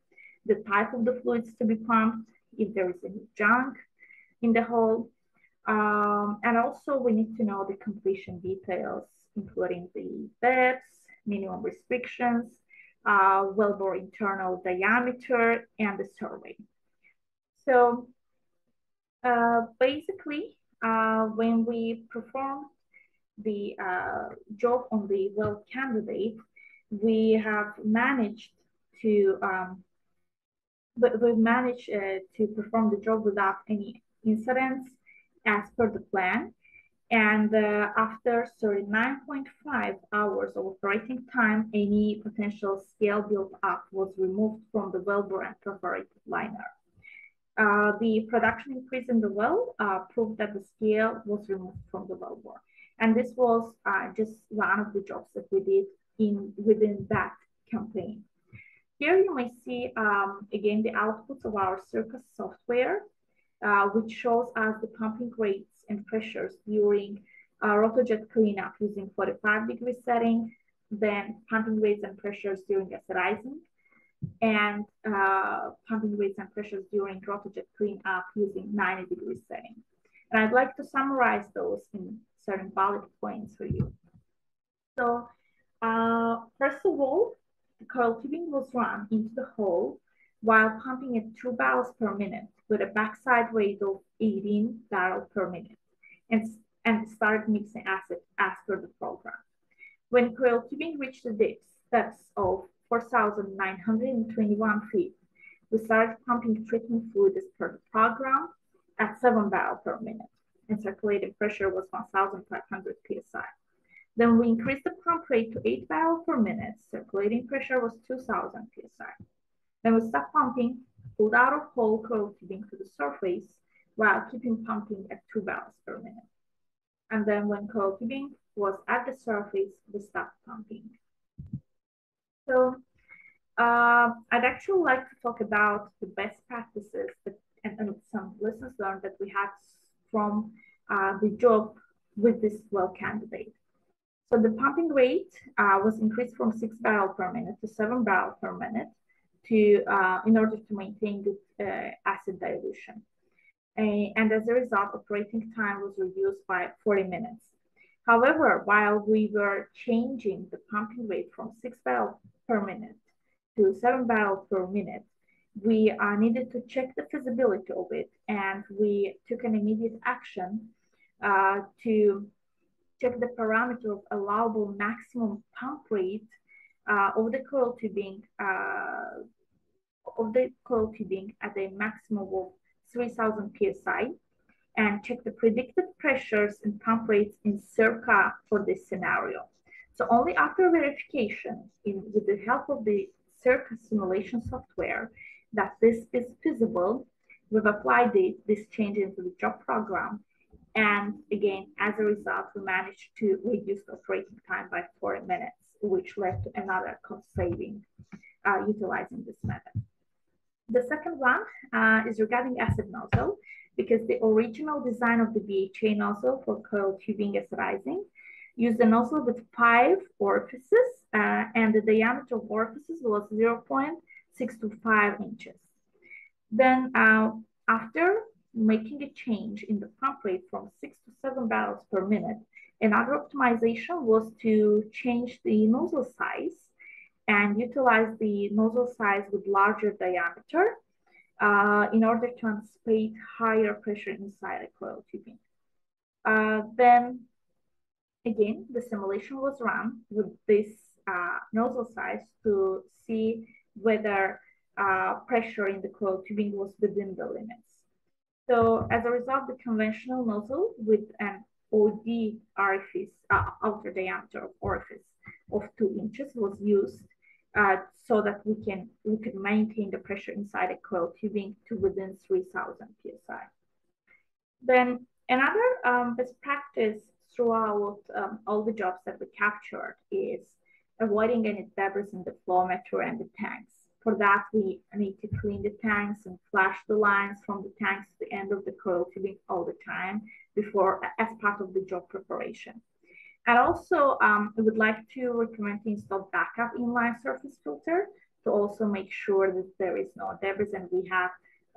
the type of the fluids to be pumped, if there is any junk in the hole. Um, and also we need to know the completion details, including the depths, minimum restrictions, uh, wellbore internal diameter, and the survey. So uh, basically, uh, when we performed the uh, job on the well candidate, we have managed to um, we've managed uh, to perform the job without any incidents as per the plan. And uh, after 39.5 hours of operating time, any potential scale built up was removed from the wellbore and perforated liner. Uh, the production increase in the well uh, proved that the scale was removed from the wellbore. And this was uh, just one of the jobs that we did in within that campaign. Here you may see um, again the outputs of our CIRCA software, uh, which shows us the pumping rates and pressures during rotojet cleanup using 45 degree setting, then pumping rates and pressures during acidizing, and uh, pumping rates and pressures during rotojet cleanup using 90 degree setting. And I'd like to summarize those in certain bullet points for you. So uh, first of all, the coil tubing was run into the hole while pumping at two barrels per minute with a backside rate of 18 barrels per minute and, and started mixing acid as per the program. When coil tubing reached the depths of 4,921 feet, we started pumping treatment fluid as per the program at 7 barrels per minute and circulating pressure was 1,500 psi. Then we increased the pump rate to 8 barrels per minute. Circulating pressure was 2,000 psi. Then we stopped pumping, pulled out of whole coil tubing to the surface while keeping pumping at 2 barrels per minute. And then when coil tubing was at the surface, we stopped pumping. So uh, I'd actually like to talk about the best practices that, and, and, some lessons learned that we had from uh, the job with this well candidate. So the pumping rate uh, was increased from six barrel per minute to seven barrel per minute to uh, in order to maintain good uh, acid dilution. and as a result, operating time was reduced by 40 minutes. However, while we were changing the pumping rate from six barrel per minute to seven barrel per minute, we uh, needed to check the feasibility of it and we took an immediate action uh, to check the parameter of allowable maximum pump rate uh, of the coil tubing uh, of the coil tubing at a maximum of 3000 psi and check the predicted pressures and pump rates in circa for this scenario. So only after verification in, with the help of the circa simulation software that this is feasible, we've applied the, this change into the job program. And again, as a result, we managed to reduce the operating time by 40 minutes, which led to another cost saving uh, utilizing this method. The second one uh, is regarding acid nozzle, because the original design of the BA chain nozzle for coil tubing is rising. used a nozzle with five orifices, uh, and the diameter of orifices was 0.0 six to five inches. Then uh, after making a change in the pump rate from six to seven barrels per minute, another optimization was to change the nozzle size and utilize the nozzle size with larger diameter uh, in order to anticipate higher pressure inside a coil tubing. Uh, then again, the simulation was run with this uh, nozzle size to see whether uh, pressure in the coil tubing was within the limits. So as a result, the conventional nozzle with an OD orifice, uh, outer diameter of orifice of two inches was used uh, so that we can we could maintain the pressure inside a coil tubing to within 3000 psi. Then another um, best practice throughout um, all the jobs that we captured is avoiding any debris in the flow meter and the tanks. For that, we need to clean the tanks and flush the lines from the tanks to the end of the coil tubing all the time before, as part of the job preparation. And also, um, I would like to recommend to install backup inline surface filter to also make sure that there is no debris and we have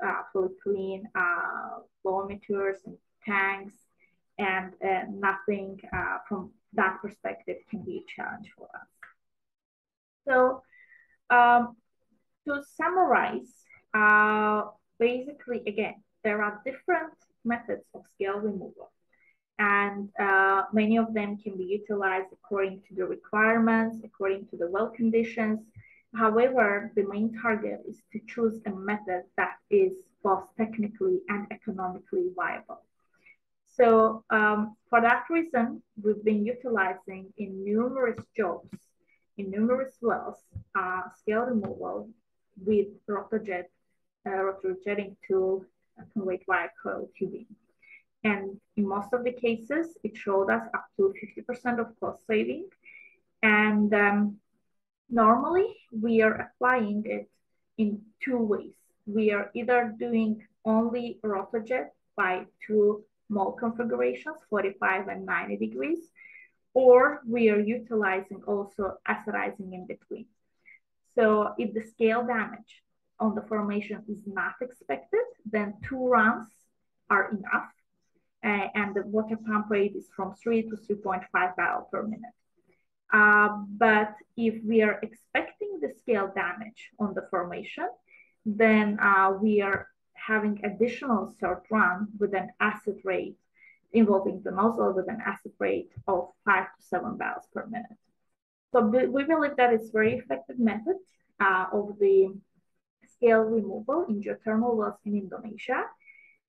uh, fully clean uh, meters and tanks and uh, nothing uh, from that perspective can be a challenge for us. So um, to summarize, uh, basically, again, there are different methods of scale removal and uh, many of them can be utilized according to the requirements, according to the well conditions. However, the main target is to choose a method that is both technically and economically viable. So um, for that reason, we've been utilizing in numerous jobs, in numerous wells, uh, scale removal with rotojet, uh, rotojetting tool, uh, conveyed wire coil tubing. And in most of the cases, it showed us up to 50% of cost saving. And um, normally we are applying it in two ways. We are either doing only rotojet by two mole configurations, 45 and 90 degrees, or we are utilizing also acidizing in between. So if the scale damage on the formation is not expected, then two runs are enough. Uh, and the water pump rate is from 3 to 3.5 barrel per minute. Uh, but if we are expecting the scale damage on the formation, then uh, we are having additional third run with an acid rate involving the nozzle with an acid rate of five to seven barrels per minute. So we believe that it's very effective method uh, of the scale removal in geothermal wells in Indonesia.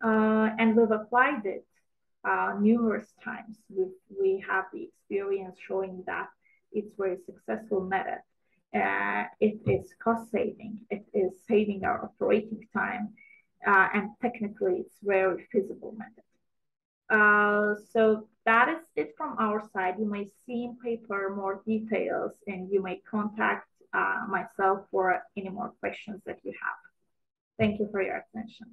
Uh, and we've applied it uh, numerous times. We, we have the experience showing that it's very successful method. Uh, it is cost saving, it is saving our operating time, uh, and technically it's very feasible method. Uh, so that is it from our side. You may see in paper more details and you may contact uh, myself for any more questions that you have. Thank you for your attention.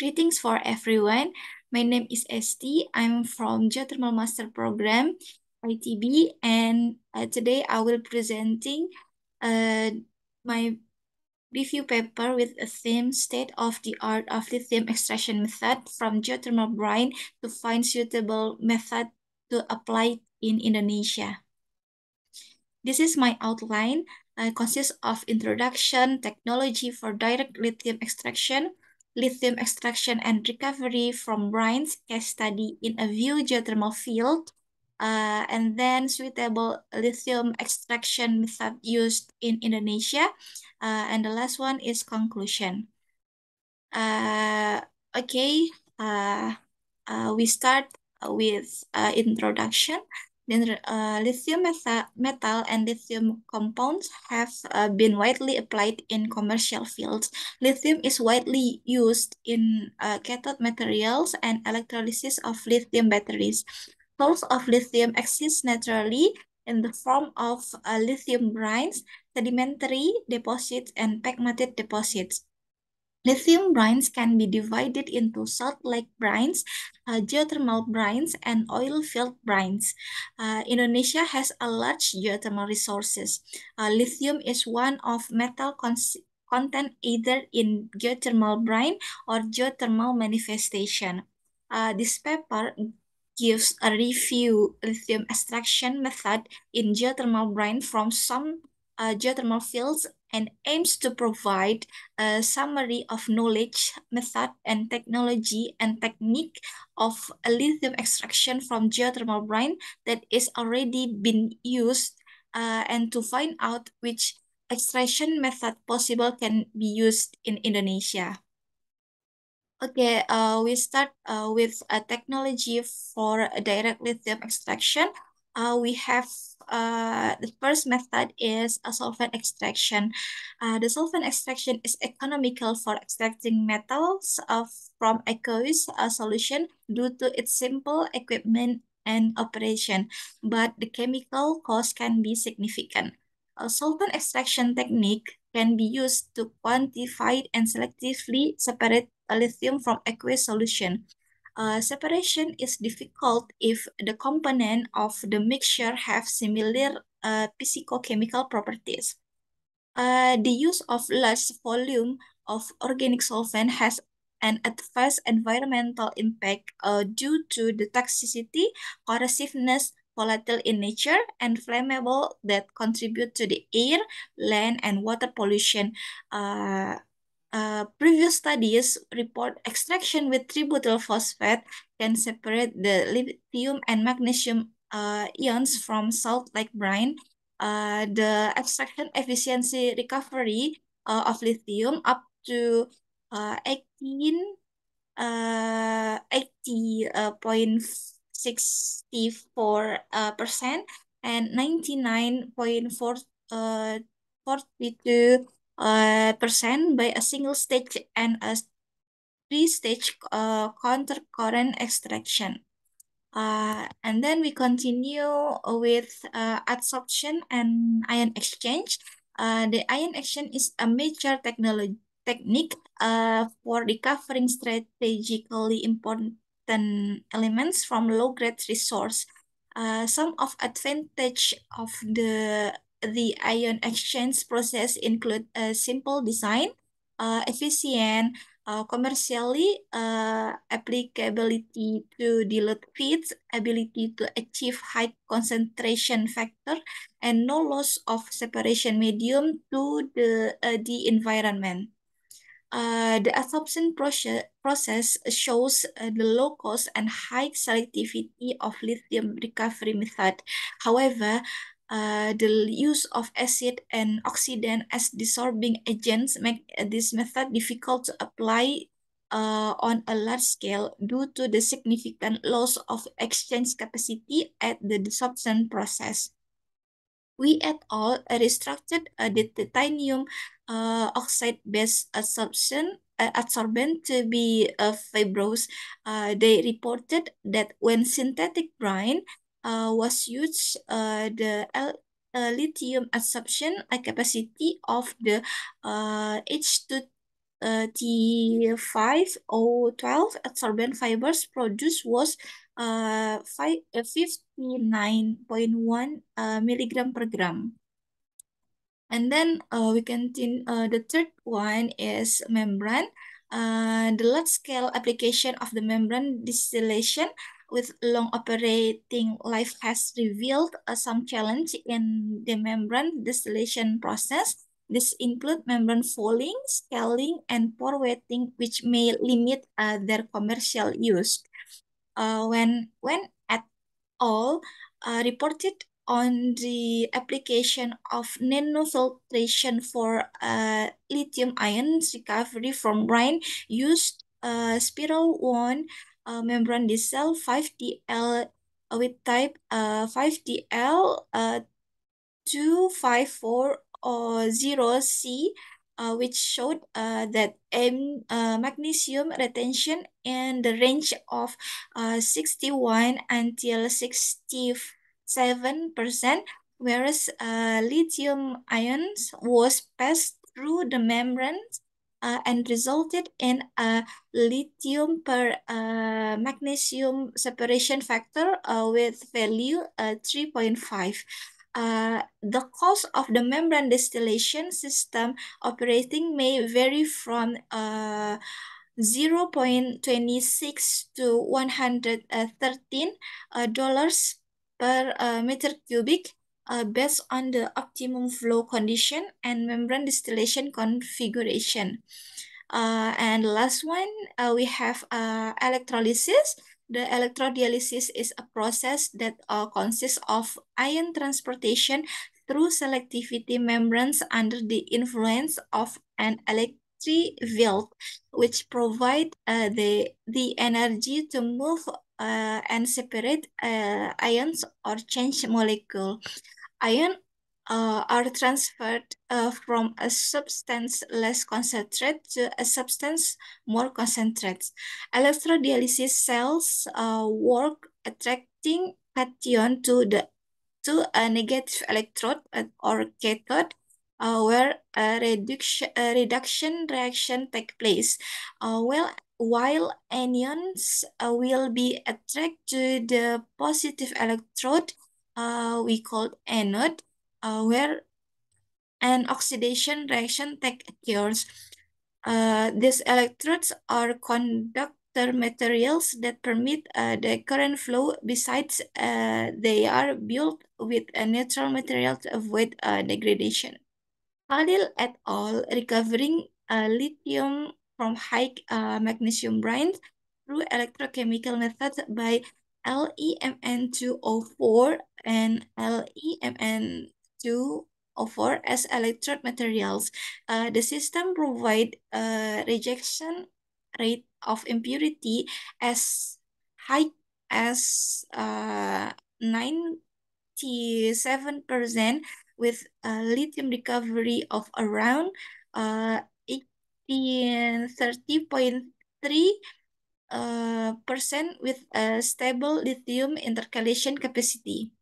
Greetings for everyone. My name is Esty. I'm from Geothermal Master Program, ITB, and uh, today I will presenting uh, my review paper with a theme state of the art of lithium extraction method from geothermal brine to find suitable method to apply in Indonesia. This is my outline. Uh, consists of introduction, technology for direct lithium extraction, lithium extraction and recovery from brines, case study in a view geothermal field, uh, and then suitable lithium extraction method used in Indonesia. Uh, and the last one is conclusion. Uh, okay, uh, uh, we start with uh, introduction. Uh, lithium metal and lithium compounds have uh, been widely applied in commercial fields. Lithium is widely used in uh, cathode materials and electrolysis of lithium batteries. Source of lithium exists naturally in the form of uh, lithium brines, sedimentary deposits, and pegmatite deposits. Lithium brines can be divided into salt lake brines, uh, geothermal brines, and oilfield brines. Uh, Indonesia has a large geothermal resources. Uh, lithium is one of metal content either in geothermal brine or geothermal manifestation. Uh, this paper gives a review lithium extraction method in geothermal brine from some uh, geothermal fields and aims to provide a summary of knowledge, method, and technology and technique of lithium extraction from geothermal brine that is already been used uh, and to find out which extraction method possible can be used in Indonesia. Okay, uh, we start uh, with a technology for direct lithium extraction. Uh, we have uh, the first method is a solvent extraction. Uh, the solvent extraction is economical for extracting metals uh, from aqueous uh, solution due to its simple equipment and operation, but the chemical cost can be significant. A solvent extraction technique can be used to quantify and selectively separate lithium from aqueous solution. Uh, separation is difficult if the component of the mixture have similar uh, physicochemical properties. Uh, the use of large volume of organic solvent has an adverse environmental impact uh, due to the toxicity, corrosiveness, volatile in nature, and flammable that contribute to the air, land, and water pollution. Uh, uh, previous studies report extraction with tributyl phosphate can separate the lithium and magnesium uh, ions from salt lake brine. Uh, the extraction efficiency recovery uh, of lithium up to uh, 18 uh, 80.64 uh, percent and 99.4 uh, 42 uh, percent by a single stage and a three-stage uh, counter current extraction. Uh, and then we continue with uh, adsorption and ion exchange. Uh, the ion exchange is a major technology technique uh, for recovering strategically important elements from low-grade resource. Uh, some of advantage of the the ion exchange process include a simple design, uh, efficient, uh, commercially uh, applicability to dilute feeds, ability to achieve high concentration factor, and no loss of separation medium to the, uh, the environment. Uh, the adsorption process, process shows uh, the low cost and high selectivity of lithium recovery method. However, uh, the use of acid and oxidant as desorbing agents make this method difficult to apply uh, on a large scale due to the significant loss of exchange capacity at the desorption process. We et all restructured uh, the titanium uh, oxide-based adsorption uh, adsorbent to be uh, fibrous. Uh, they reported that when synthetic brine uh, was used, uh, the L uh, lithium adsorption capacity of the uh, H2 uh, T5O12 adsorbent fibers produced was uh, 59.1 uh, milligram per gram. And then uh, we continue, uh, the third one is membrane. Uh, the large scale application of the membrane distillation with long operating life has revealed uh, some challenge in the membrane distillation process. This include membrane fouling, scaling, and pore wetting, which may limit uh, their commercial use. Uh, when when at all uh, reported on the application of nanofiltration for uh, lithium ions recovery from brine used uh, spiral wound uh, membrane cell 5DL uh, with type uh, 5DL uh, 254 uh, which showed uh, that M, uh, magnesium retention in the range of uh, 61 until 67%, whereas uh, lithium ions was passed through the membranes uh, and resulted in a lithium per uh, magnesium separation factor uh, with value uh, 3.5. Uh, the cost of the membrane distillation system operating may vary from uh, 0.26 to 113 uh, dollars per uh, meter cubic uh, based on the optimum flow condition and membrane distillation configuration. Uh, and last one, uh, we have uh, electrolysis. The electrodialysis is a process that uh, consists of ion transportation through selectivity membranes under the influence of an electric field, which provide uh, the, the energy to move uh, and separate uh, ions or change molecule ion uh, are transferred uh, from a substance less concentrated to a substance more concentrated. Electrodialysis cells uh, work attracting cation to the to a negative electrode or cathode uh, where a reduction, a reduction reaction take place. Uh, well, while anions uh, will be attracted to the positive electrode, uh, we call anode, uh, where an oxidation reaction take occurs. Uh, these electrodes are conductor materials that permit uh, the current flow besides uh, they are built with a neutral material to avoid uh, degradation. Khalil et al. recovering uh, lithium from high uh, magnesium brines through electrochemical methods by LEMN204 and LEMN204 as electrode materials. Uh, the system provide a rejection rate of impurity as high as uh, 97% with a lithium recovery of around uh, 1830.3 uh, percent with a stable lithium intercalation capacity.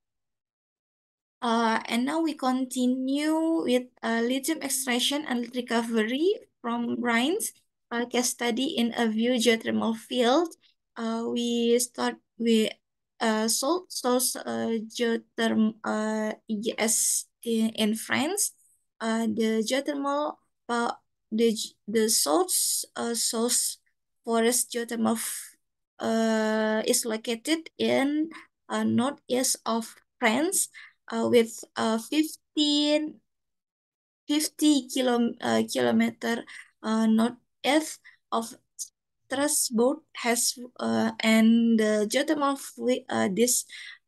Uh, and now we continue with uh, lithium extraction and recovery from brines, uh, case study in a view geothermal field. Uh, we start with uh, salt source uh, geothermal uh, EGS in, in France. Uh, the geothermal uh, the the source uh, source forest geothermal uh, is located in uh, northeast of France uh, with uh, 15 50 kilo, uh, kilometer uh, northeast of Strasbourg has uh, and the geothermal uh, this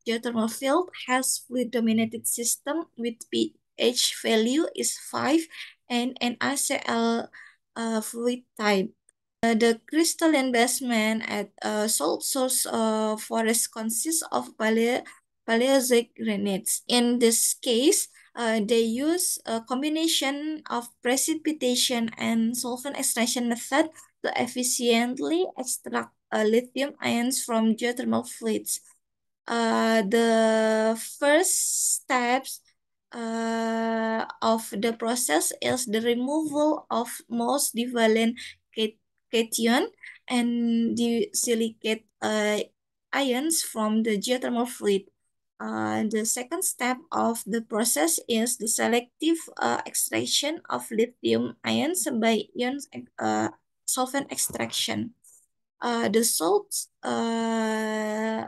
geothermal field has fluid dominated system with pH value is 5 and NaCl uh, fluid type. Uh, the crystalline basement at uh, salt source uh, forest consists of paleo Paleozoic granites. In this case, uh, they use a combination of precipitation and solvent extraction method to efficiently extract uh, lithium ions from geothermal fluids. Uh, the first steps uh, of the process is the removal of most divalent cation and the silicate uh, ions from the geothermal fluid. Uh, the second step of the process is the selective uh, extraction of lithium ions by ion uh, solvent extraction. Uh, the salt uh,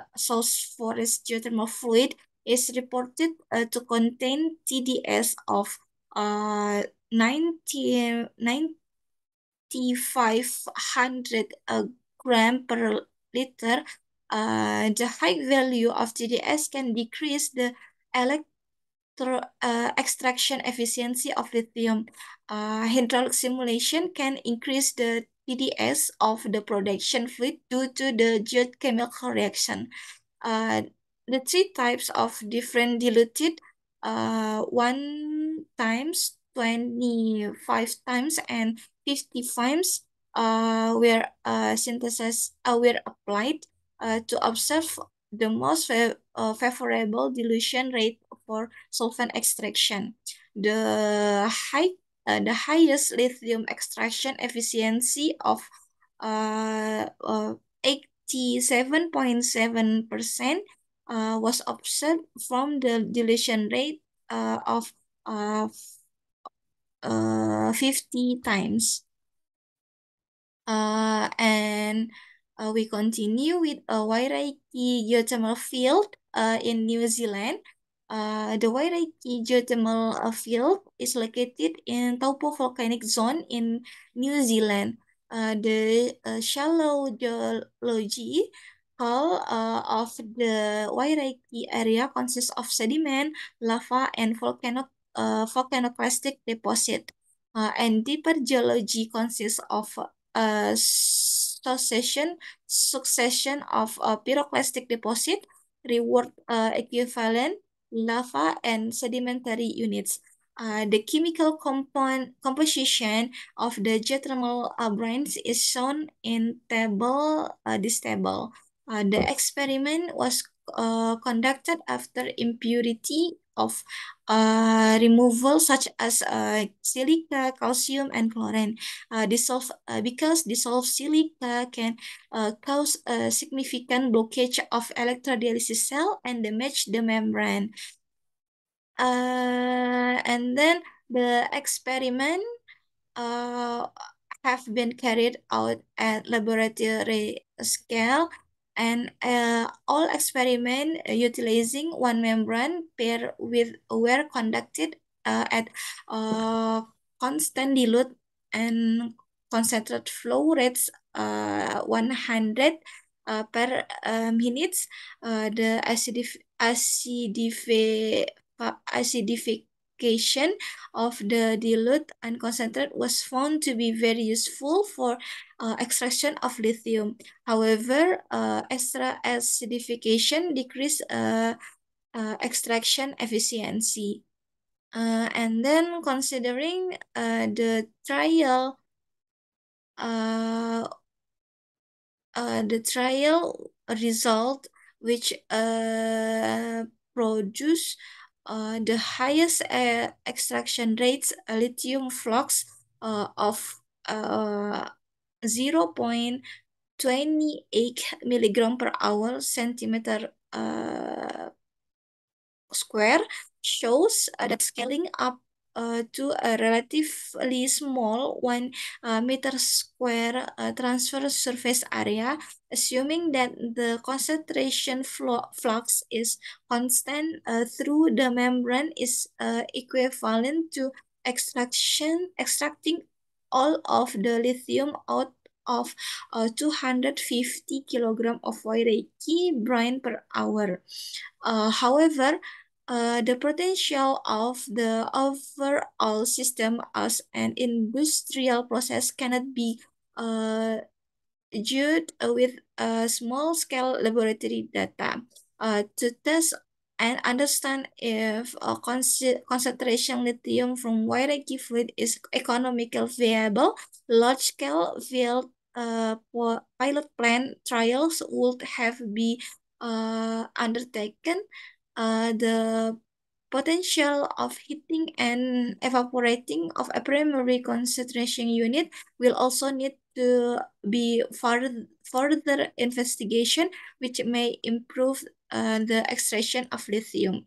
forest geothermal fluid is reported uh, to contain TDS of uh, 90, 9,500 uh, gram per liter, uh, the high value of TDS can decrease the electro uh, extraction efficiency of lithium. Uh, hydraulic simulation can increase the TDS of the production fluid due to the geochemical reaction. Uh, the three types of different diluted uh, one times, 25 times, and 50 times uh, were uh, synthesis uh, were applied uh, to observe the most uh, favorable dilution rate for solvent extraction. The high uh, the highest lithium extraction efficiency of uh, uh, 87.7% uh, was observed from the dilution rate uh, of uh, uh, 50 times. Uh, and uh, we continue with a Wairakei geothermal field uh, in New Zealand. Uh, the Wairakei geothermal uh, field is located in Taupo volcanic zone in New Zealand. Uh, the uh, shallow geology hull uh, of the Wairakei area consists of sediment, lava, and volcano, uh, volcanoclastic deposit. Uh, and deeper geology consists of a succession succession of uh, pyroclastic deposit, reward uh, equivalent, lava, and sedimentary units. Uh, the chemical compound composition of the geothermal uh, brines is shown in table uh, this table. Uh, the experiment was uh, conducted after impurity of uh, removal such as uh, silica, calcium, and chlorine. Uh, dissolve, uh, because dissolved silica can uh, cause a significant blockage of electrodialysis cell and damage the membrane. Uh, and then the experiment uh, have been carried out at laboratory scale and uh, all experiment utilizing one membrane pair with were conducted uh, at uh, constant dilute and concentrated flow rates uh, 100 uh, per uh, minutes. Uh, the acidif acidif acidific application of the dilute and concentrate was found to be very useful for uh, extraction of lithium. However, uh, extra acidification decreased uh, uh, extraction efficiency. Uh, and then considering uh, the trial, uh, uh, the trial result which uh, produce uh, the highest uh, extraction rates uh, lithium flux uh, of uh, 0.28 milligram per hour centimeter uh, square shows uh, that scaling up uh, to a relatively small one uh, meter square uh, transverse surface area, assuming that the concentration flux is constant uh, through the membrane is uh, equivalent to extraction extracting all of the lithium out of uh, 250 kilogram of Wairakei brine per hour. Uh, however, uh, the potential of the overall system as an industrial process cannot be uh, judged with a small-scale laboratory data. Uh, to test and understand if a concentration lithium from Wairakei fluid is economical viable, large-scale field uh, pilot plant trials would have be uh, undertaken uh, the potential of heating and evaporating of a primary concentration unit will also need to be further, further investigation, which may improve uh, the extraction of lithium.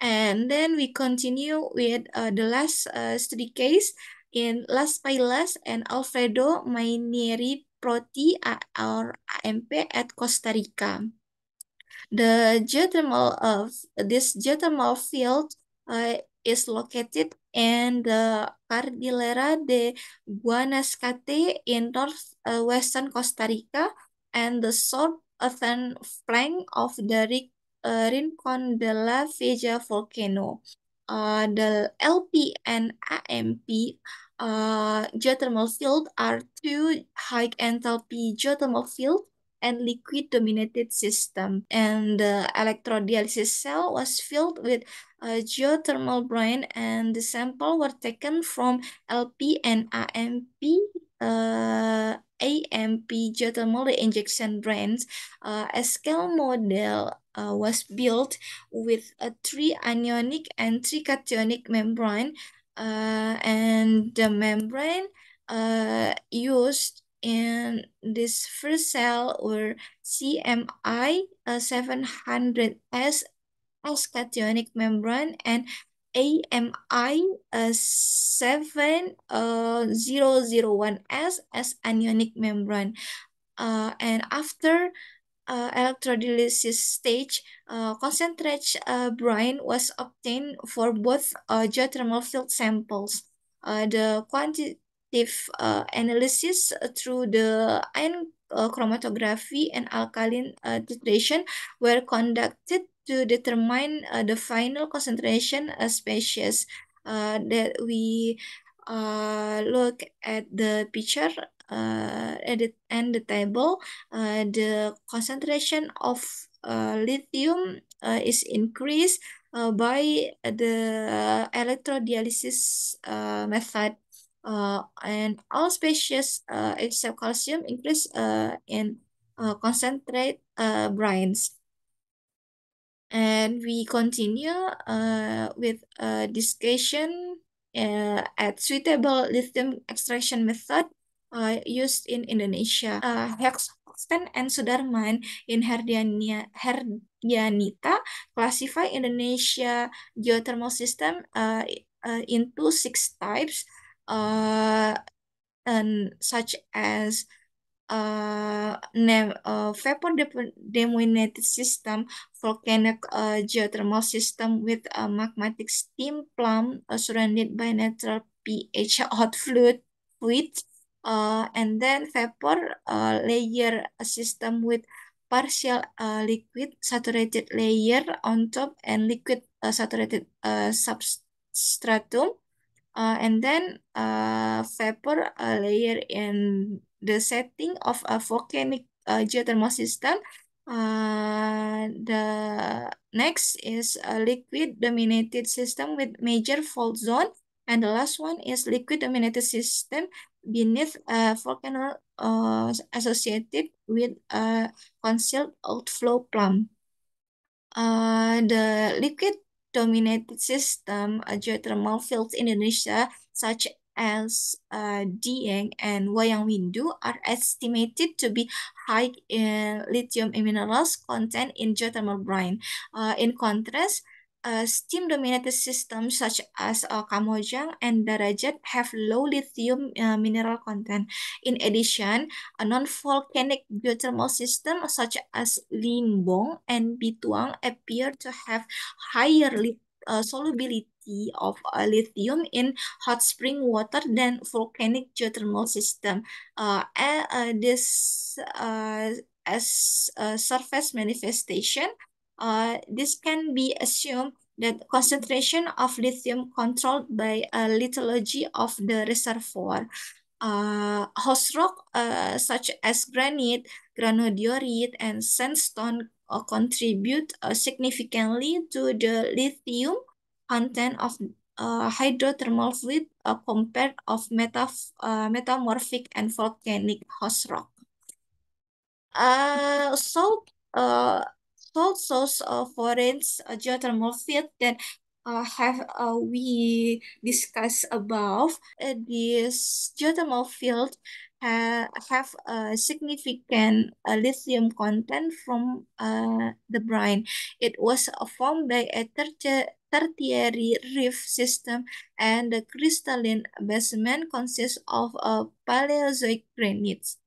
And then we continue with uh, the last uh, study case in Las Pailas and Alfredo Mainieri Protti or AMP at Costa Rica. The geothermal of this geothermal field uh, is located in the Cordillera de Guanacaste in northwestern Costa Rica and the southern flank of the uh, Rincon de la Vieja volcano. Uh, the LP and AMP uh, geothermal field are two high enthalpy geothermal fields and liquid dominated system. And the electrodialysis cell was filled with a geothermal brine and the sample were taken from LP and AMP uh, AMP geothermal injection brines. Uh, a scale model uh, was built with a three anionic and three cationic membrane uh, and the membrane uh, used in this first cell were CMI uh, 700S as cationic membrane and AMI uh, 7001S as anionic membrane. Uh, and after uh, electrolysis stage, uh, concentrate uh, brine was obtained for both uh, geothermal field samples. Uh, the quantity quantitative uh, analysis through the ion uh, chromatography and alkaline uh, titration were conducted to determine uh, the final concentration uh, species uh, that we uh, look at the picture uh, the, and the table. Uh, the concentration of uh, lithium uh, is increased uh, by the electrodialysis uh, method uh, and all species uh, except calcium increase uh, in uh, concentrate uh, brines. And we continue uh, with a discussion uh, at suitable lithium extraction method uh, used in Indonesia. Uh, Hochstein and Sudarman in Herdiania, Herdianita classify Indonesia geothermal system uh, uh, into six types uh, and such as uh, name, uh, vapor dominated system, volcanic uh, geothermal system with a magmatic steam plume uh, surrounded by natural pH hot fluid, fluid uh, and then vapor uh, layer system with partial uh, liquid saturated layer on top and liquid uh, saturated uh, substratum uh, and then uh, vapor uh, layer in the setting of a volcanic uh, geothermal system. Uh, the next is a liquid dominated system with major fault zone. And the last one is liquid dominated system beneath a volcano uh, associated with a concealed outflow plume. Uh, the liquid dominated system, geothermal fields in Indonesia, such as uh, Dieng and Wayang Windu are estimated to be high in lithium minerals content in geothermal brine. Uh, in contrast, uh, steam-dominated systems such as uh, Kamojang and Darajat have low lithium uh, mineral content. In addition, a non-volcanic geothermal system such as Limbong and Bituang appear to have higher uh, solubility of uh, lithium in hot spring water than volcanic geothermal system. Uh, uh, this uh, as a surface manifestation uh, this can be assumed that concentration of lithium controlled by a lithology of the reservoir. Uh, host rock uh, such as granite, granodiorite, and sandstone uh, contribute uh, significantly to the lithium content of uh, hydrothermal fluid uh, compared of metaf uh, metamorphic and volcanic host rock. Uh, so, uh, salt source of foreign uh, geothermal field that uh, have uh, we discussed above, uh, this geothermal field uh, have a significant uh, lithium content from uh, the brine. It was uh, formed by a tertiary reef system and the crystalline basement consists of uh, Paleozoic granites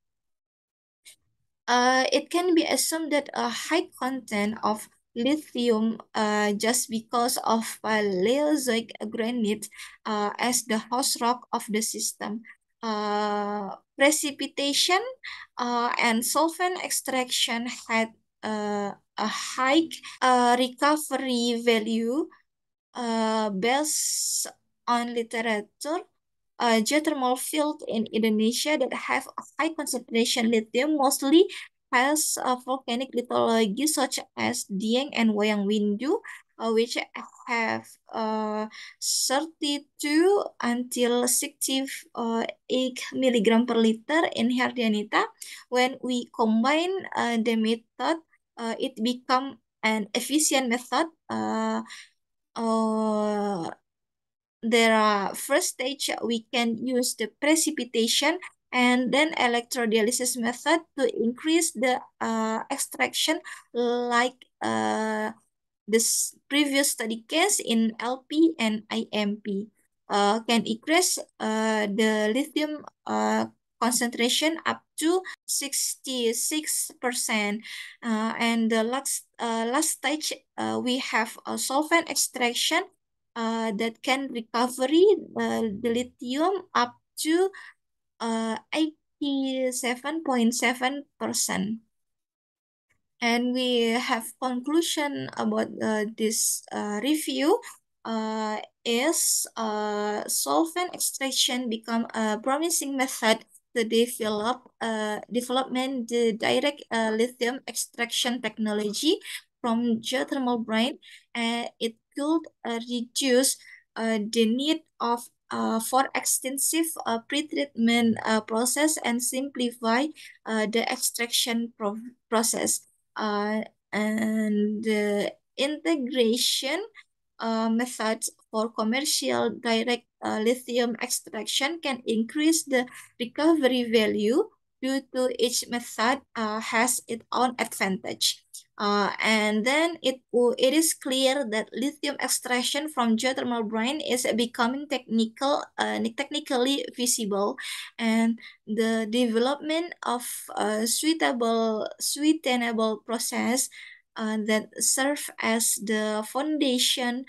uh, it can be assumed that a high content of lithium uh, just because of Paleozoic granite uh, as the host rock of the system. Uh, precipitation uh, and solvent extraction had uh, a high uh, recovery value uh, based on literature uh, geothermal field in Indonesia that have a high concentration lithium mostly has a volcanic lithology such as Dieng and Wayang Windu, uh, which have uh, 32 until 68 uh, milligram per liter in Herdianita. When we combine uh, the method, uh, it become an efficient method. Uh, uh, there are first stage we can use the precipitation and then electrodialysis method to increase the uh, extraction like uh, this previous study case in LP and IMP uh, can increase uh, the lithium uh, concentration up to 66%. Uh, and the last, uh, last stage, uh, we have a solvent extraction uh, that can recovery uh, the lithium up to uh, 87.7%. And we have conclusion about uh, this uh, review uh, is uh, solvent extraction become a promising method to develop uh, development the direct uh, lithium extraction technology from geothermal brine and it could uh, reduce uh, the need of uh, for extensive pretreatment process and simplify the extraction pro process. And the integration uh, methods for commercial direct uh, lithium extraction can increase the recovery value due to each method uh, has its own advantage. Uh, and then it it is clear that lithium extraction from geothermal brine is becoming technical, uh, technically feasible, and the development of a suitable, sustainable process uh, that serve as the foundation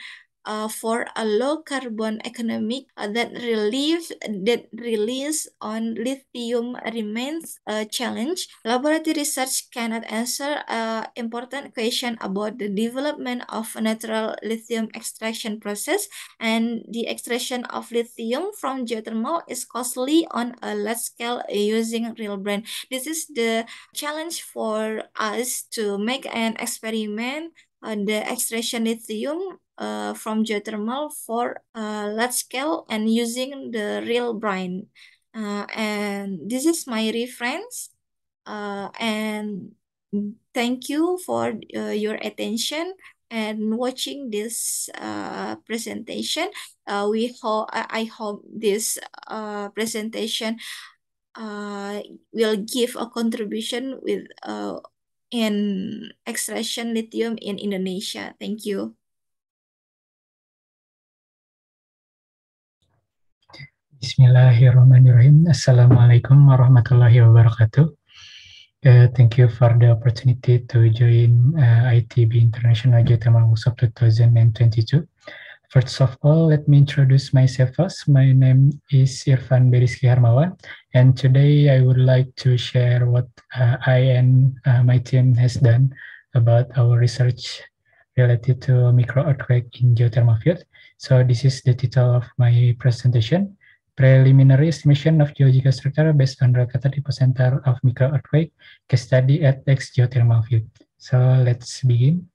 uh, for a low carbon economic uh, that relief that relies on lithium remains a challenge. Laboratory research cannot answer an important question about the development of a natural lithium extraction process and the extraction of lithium from geothermal is costly on a large scale using real brine. This is the challenge for us to make an experiment on the extraction lithium uh, from geothermal for uh, large scale and using the real brine. Uh, and this is my reference. Uh, and thank you for uh, your attention. and watching this uh, presentation. Uh, we hope I hope this uh, presentation uh, will give a contribution with uh, in extraction lithium in Indonesia. Thank you. Bismillahirrahmanirrahim. Assalamualaikum warahmatullahi wabarakatuh. Uh, thank you for the opportunity to join uh, ITB International Geothermal Workshop 2022. First of all, let me introduce myself first. My name is Irfan Berrizki Hermawan, and today I would like to share what uh, I and uh, my team has done about our research related to micro earthquake in geothermal field. So this is the title of my presentation preliminary estimation of geological structure based on Rakata Center of Micro Earthquake case study at X geothermal field. So let's begin.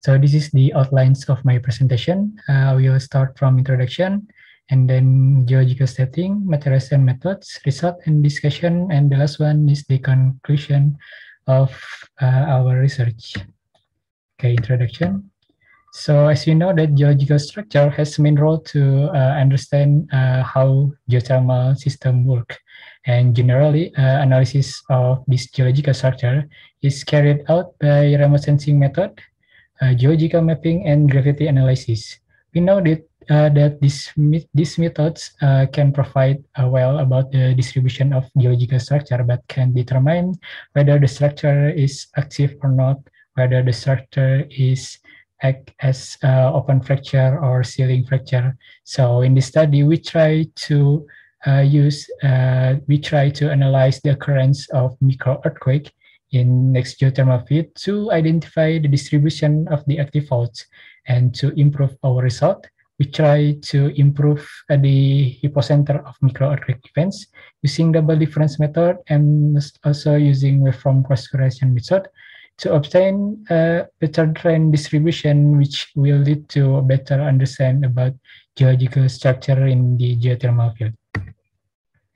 So this is the outlines of my presentation. Uh, we will start from introduction and then geological setting, materials and methods, result and discussion, and the last one is the conclusion of uh, our research. Okay, introduction. So as you know that geological structure has main role to uh, understand uh, how geothermal system work. And generally, uh, analysis of this geological structure is carried out by remote sensing method, uh, geological mapping, and gravity analysis. We know that uh, that these these methods uh, can provide well about the distribution of geological structure, but can determine whether the structure is active or not, whether the structure is act as uh, open fracture or sealing fracture. So in this study, we try to uh, use, uh, we try to analyze the occurrence of micro earthquake in next geothermal field to identify the distribution of the active faults and to improve our result. We try to improve uh, the hypocenter of micro earthquake events using double difference method and also using waveform cross correlation method to obtain a better trend distribution, which will lead to a better understand about geological structure in the geothermal field.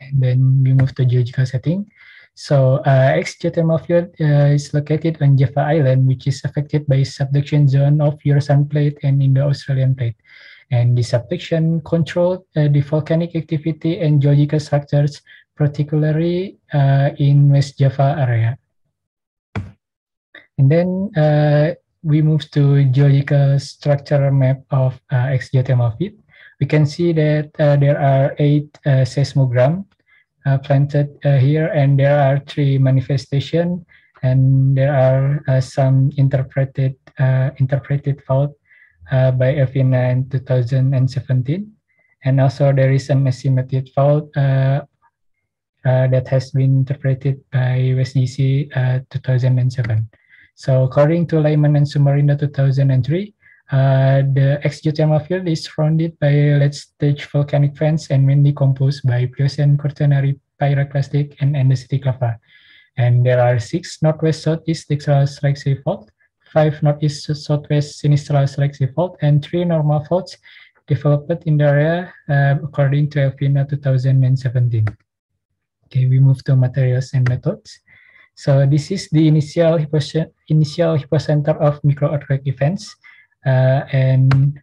And then we move to geological setting. So uh, X geothermal field uh, is located on Java Island, which is affected by subduction zone of Eurasian plate and Indo-Australian plate. And the subduction controlled uh, the volcanic activity and geological structures, particularly uh, in West Java area. And then uh, we move to geological structure map of uh, geothermal field. We can see that there are eight seismogram uh, Uh, planted uh, here, and there are three manifestation, and there are uh, some interpreted uh, interpreted fault uh, by Elvina in 2017, and also there is an estimated fault that has been interpreted by WestJEC 2007. So according to Layman and Soemarinda 2003, uh, the geothermal field is surrounded by late-stage volcanic vents and mainly composed by Pliocene Quaternary pyroclastic and andesitic lava. And there are six northwest-southeast dextral Saraxi fault, five northeast-southwest sinistral Saraxi fault, and three normal faults developed in the area uh, according to Elvina 2017. Okay, we move to materials and methods. So this is the initial initial hypocenter of microearthquake events, and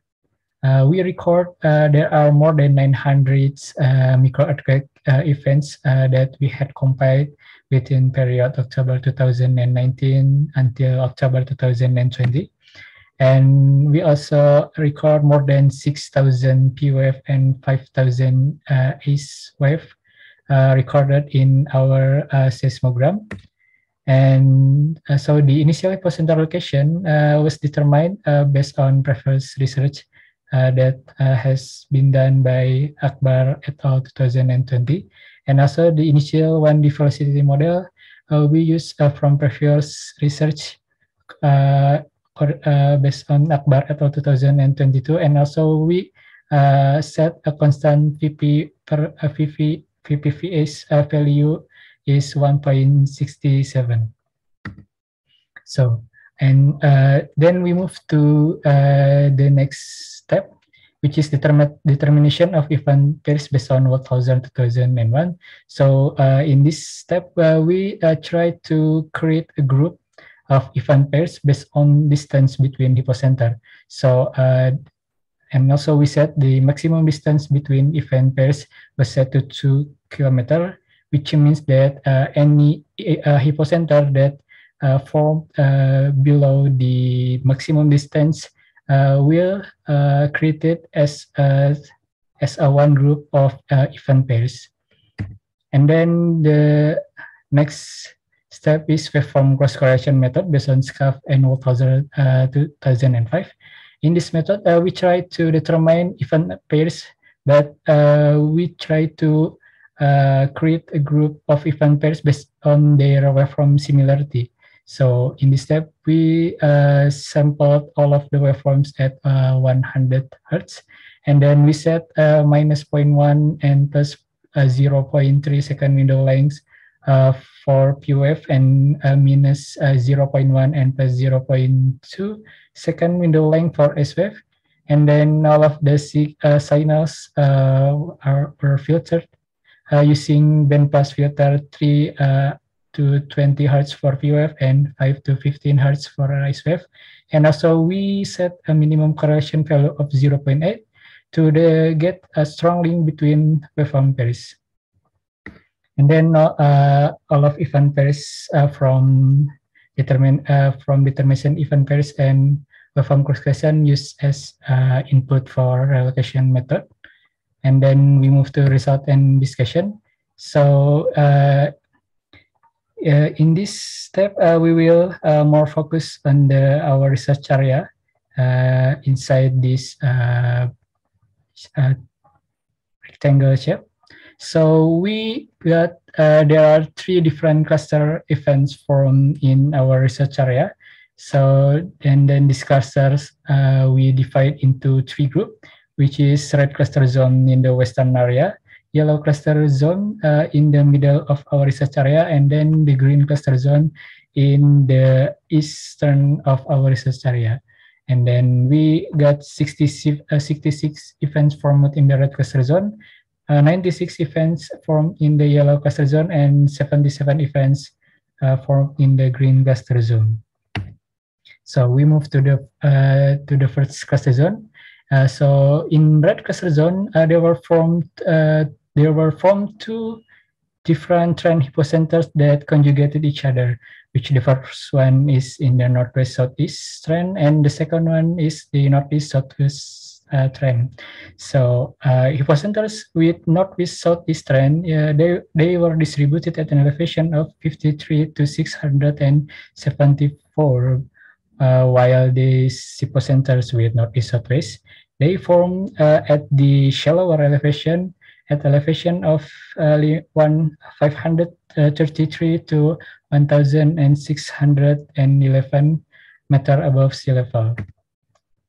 uh, we record uh, there are more than 900 uh, micro earthquake uh, events uh, that we had compiled within period October 2019 until October 2020. And we also record more than 6,000 P wave and 5,000 ACE wave recorded in our seismogram. And uh, so the initial epicenter location uh, was determined uh, based on previous research uh, that uh, has been done by Akbar et al. 2020. And also the initial 1D velocity model uh, we use from previous research or, based on Akbar et al. 2022. And also we set a constant VP per VP, VPVS value is 1.67. So, and uh, then we move to uh, the next step, which is determin determination of event pairs based on 1000 2001. So uh, in this step, uh, we uh, try to create a group of event pairs based on distance between hypocenter. So, uh, and also we set the maximum distance between event pairs was set to two kilometer, which means that uh, any uh, hypocenter that uh, formed uh, below the maximum distance will uh, created as as a one group of event pairs. And then the next step is waveform cross correlation method based on Schaff 2000, uh, 2005. In this method, uh, we try to determine event pairs, but uh, we try to uh, create a group of event pairs based on their waveform similarity. So in this step, we uh, sampled all of the waveforms at uh, 100 hertz, and then we set minus 0.1 and plus uh, 0.3 second window lengths uh, for POF and uh, minus, 0.1 and plus 0.2 second window length for SWF. And then all of the signals are filtered using bandpass filter 3 to 20 hertz for POF and 5 to 15 hertz for SWF. And also we set a minimum correction value of 0.8 to the, get a strong link between waveform pairs. And then uh, all of event pairs uh, from determine uh, from determination event pairs and waveform cross-correlation used as uh, input for relocation method. And then we move to result and discussion. So uh, uh, in this step, we will more focus on the, our research area inside this uh, rectangle shape. So we got, uh, there are three different cluster events formed in our research area. So, and then these clusters, uh, we divide into three groups, which is red cluster zone in the western area, yellow cluster zone uh, in the middle of our research area, and then the green cluster zone in the eastern of our research area. And then we got 60, uh, 66 events formed in the red cluster zone, uh, 96 events formed in the yellow cluster zone, and 77 events uh, formed in the green cluster zone. So we move to the uh, to the first cluster zone. Uh, so in red cluster zone, uh, there were formed there were formed two different trend hypocenters that conjugated each other which the first one is in the northwest southeast trend and the second one is the northeast southwest uh, trend. So uh, hypocenters with northwest southeast trend uh, they they were distributed at an elevation of 53 to 674 uh, while the hypocenters with northeast southwest they form uh, at the shallower elevation at elevation of uh, one 533 to 1,611 meter above sea level.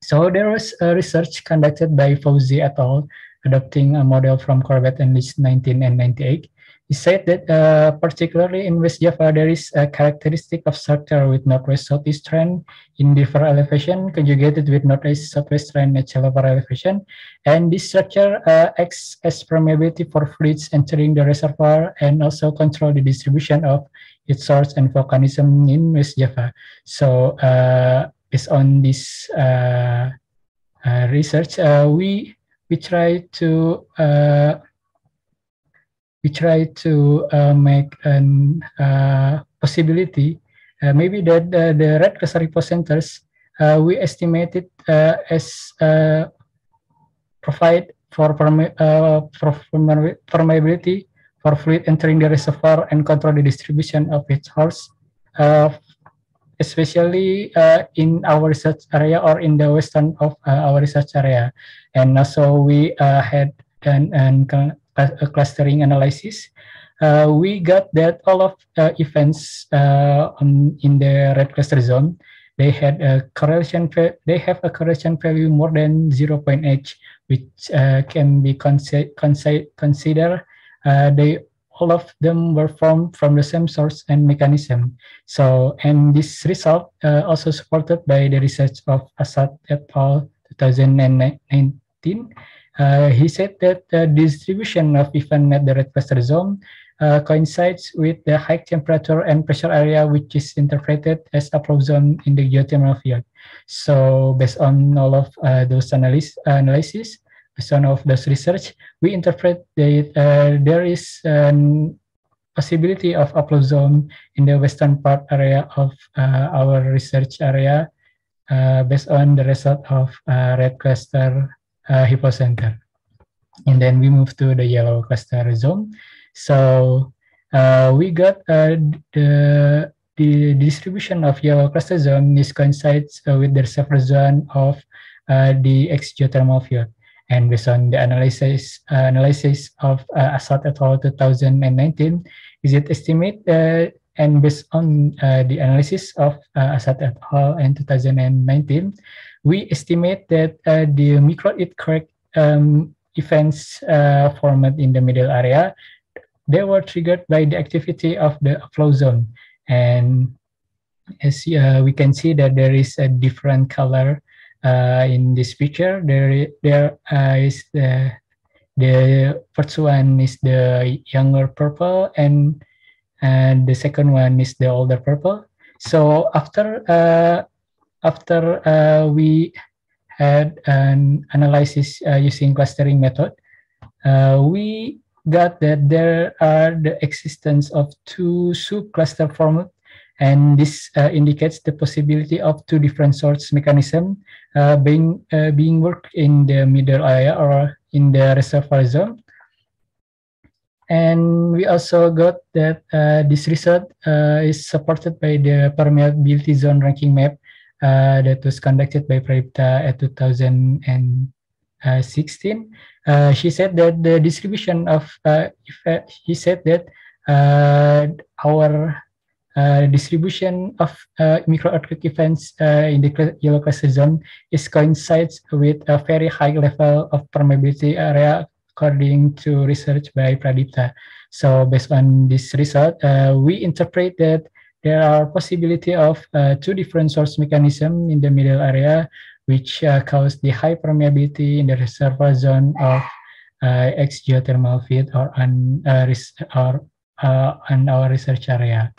So there was a research conducted by Fauzi et al. adopting a model from Corbett and Leach 19 and 98 he said that uh, particularly in West Java, there is a characteristic of structure with northwest southeast trend in different elevation conjugated with northeast southwest trend at shallower elevation. And this structure uh, acts as permeability for fluids entering the reservoir and also control the distribution of its source and volcanism in West Java. So uh, based on this uh, uh, research, uh, we we try to we try to uh, make an uh, possibility, uh, maybe that the, the red cluster hypocenters, uh, we estimated uh, as uh, provide for permeability for fluid entering the reservoir and control the distribution of its source, especially in our research area or in the western of our research area. And also we had an, an clustering analysis, uh, we got that all of uh, events uh, on, in the red cluster zone, they had a correlation, they have a correlation value more than 0.8, which uh, can be considered consider, uh, they all of them were formed from the same source and mechanism. So, and this result uh, also supported by the research of Assad et al. 2019 uh, he said that the distribution of event at the red cluster zone uh, coincides with the high temperature and pressure area, which is interpreted as upflow zone in the geothermal field. So based on all of uh, those analysis, analysis, on of those research, we interpret that uh, there is a possibility of a upflow zone in the western part area of uh, our research area uh, based on the result of uh, red cluster hypocenter. And then we move to the yellow cluster zone. So uh, we got uh, the the distribution of yellow cluster zone is coincides uh, with the reservoir zone of uh, the X geothermal field. And based on the analysis uh, analysis of uh, Assad et al. 2019, is it estimate and based on the analysis of Assad et al. in 2019, we estimate that the micro earthquake um, events formed in the middle area they were triggered by the activity of the flow zone. And as uh, we can see that there is a different color uh, in this picture. There, there uh, is the the first one is the younger purple, and and the second one is the older purple. So after uh, after uh, we had an analysis uh, using clustering method, we got that there are the existence of two subcluster formed and this uh, indicates the possibility of two different source mechanism uh, being uh, being worked in the middle area or in the reservoir zone. And we also got that uh, this result uh, is supported by the permeability zone ranking map uh, that was conducted by Pradipta at 2016. Uh, she said that the distribution of uh, uh he said that uh, our uh, distribution of micro earthquake events in the yellow cluster zone is coincides with a very high level of permeability area according to research by Pradipta. So based on this result, we interpret that there are possibility of two different source mechanism in the middle area which uh, cause the high permeability in the reservoir zone of uh, X geothermal field or on uh, or uh, on our research area.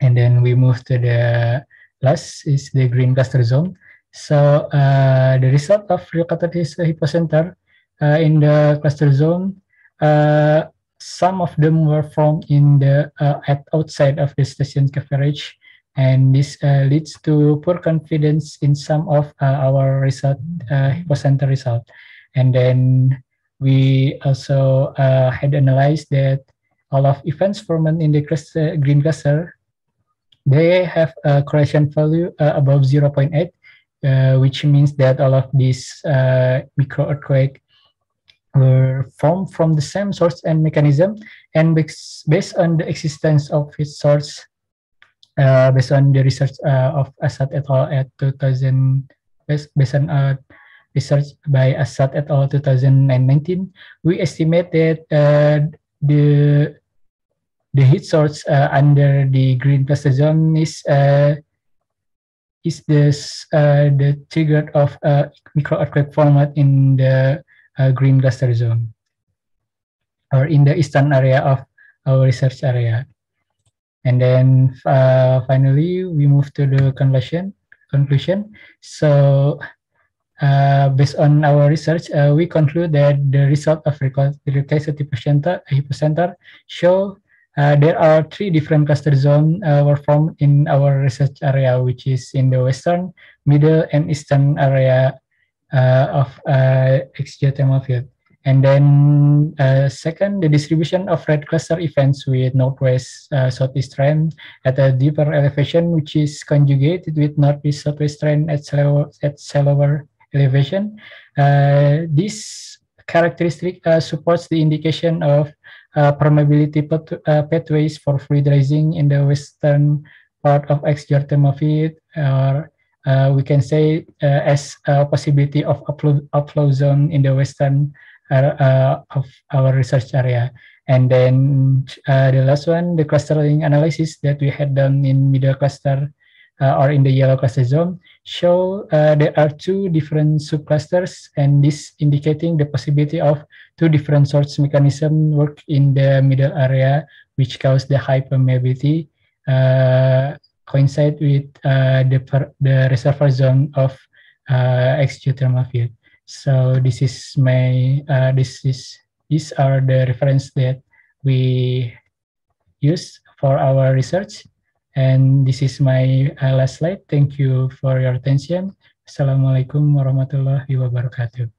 And then we move to the last is the green cluster zone. So uh, the result of Ryokateris hypocenter uh, in the cluster zone, uh, some of them were formed in the uh, at outside of the station coverage and this uh, leads to poor confidence in some of uh, our result, uh, hypocenter result. And then we also uh, had analyzed that all of events formed in the green cluster, they have a correlation value uh, above 0.8, uh, which means that all of these micro earthquake were formed from the same source and mechanism, and based on the existence of its source uh, based on the research uh, of Assad et al. at 2000, based, based on uh, research by Assad et al. 2019, we estimate that uh, the the heat source uh, under the green zone is uh, is this the trigger of uh, micro earthquake format in the green cluster zone or in the eastern area of our research area. And then uh, finally, we move to the conclusion. Conclusion. So, uh, based on our research, uh, we conclude that the result of Ryokateris hypocenter show uh, there are three different cluster zones uh, were formed in our research area, which is in the western, middle, and eastern area uh, of uh, X-geothermal field. And then uh, second, the distribution of red cluster events with northwest uh, southeast trend at a deeper elevation, which is conjugated with northeast southwest trend at shallower, at shallower elevation. Uh, this characteristic uh, supports the indication of uh, permeability uh, pathways for fluid rising in the western part of X-geothermal or we can say as a possibility of upflow, zone in the western uh, of our research area. And then uh, the last one, the clustering analysis that we had done in middle cluster uh, or in the yellow cluster zone show uh, there are two different subclusters and this indicating the possibility of two different source mechanism work in the middle area which cause the hypermeability uh, coincide with uh, the, the reservoir zone of uh, geothermal field. So this is my, uh, this is, these are the reference that we use for our research. And this is my uh, last slide. Thank you for your attention. Assalamualaikum warahmatullahi wabarakatuh.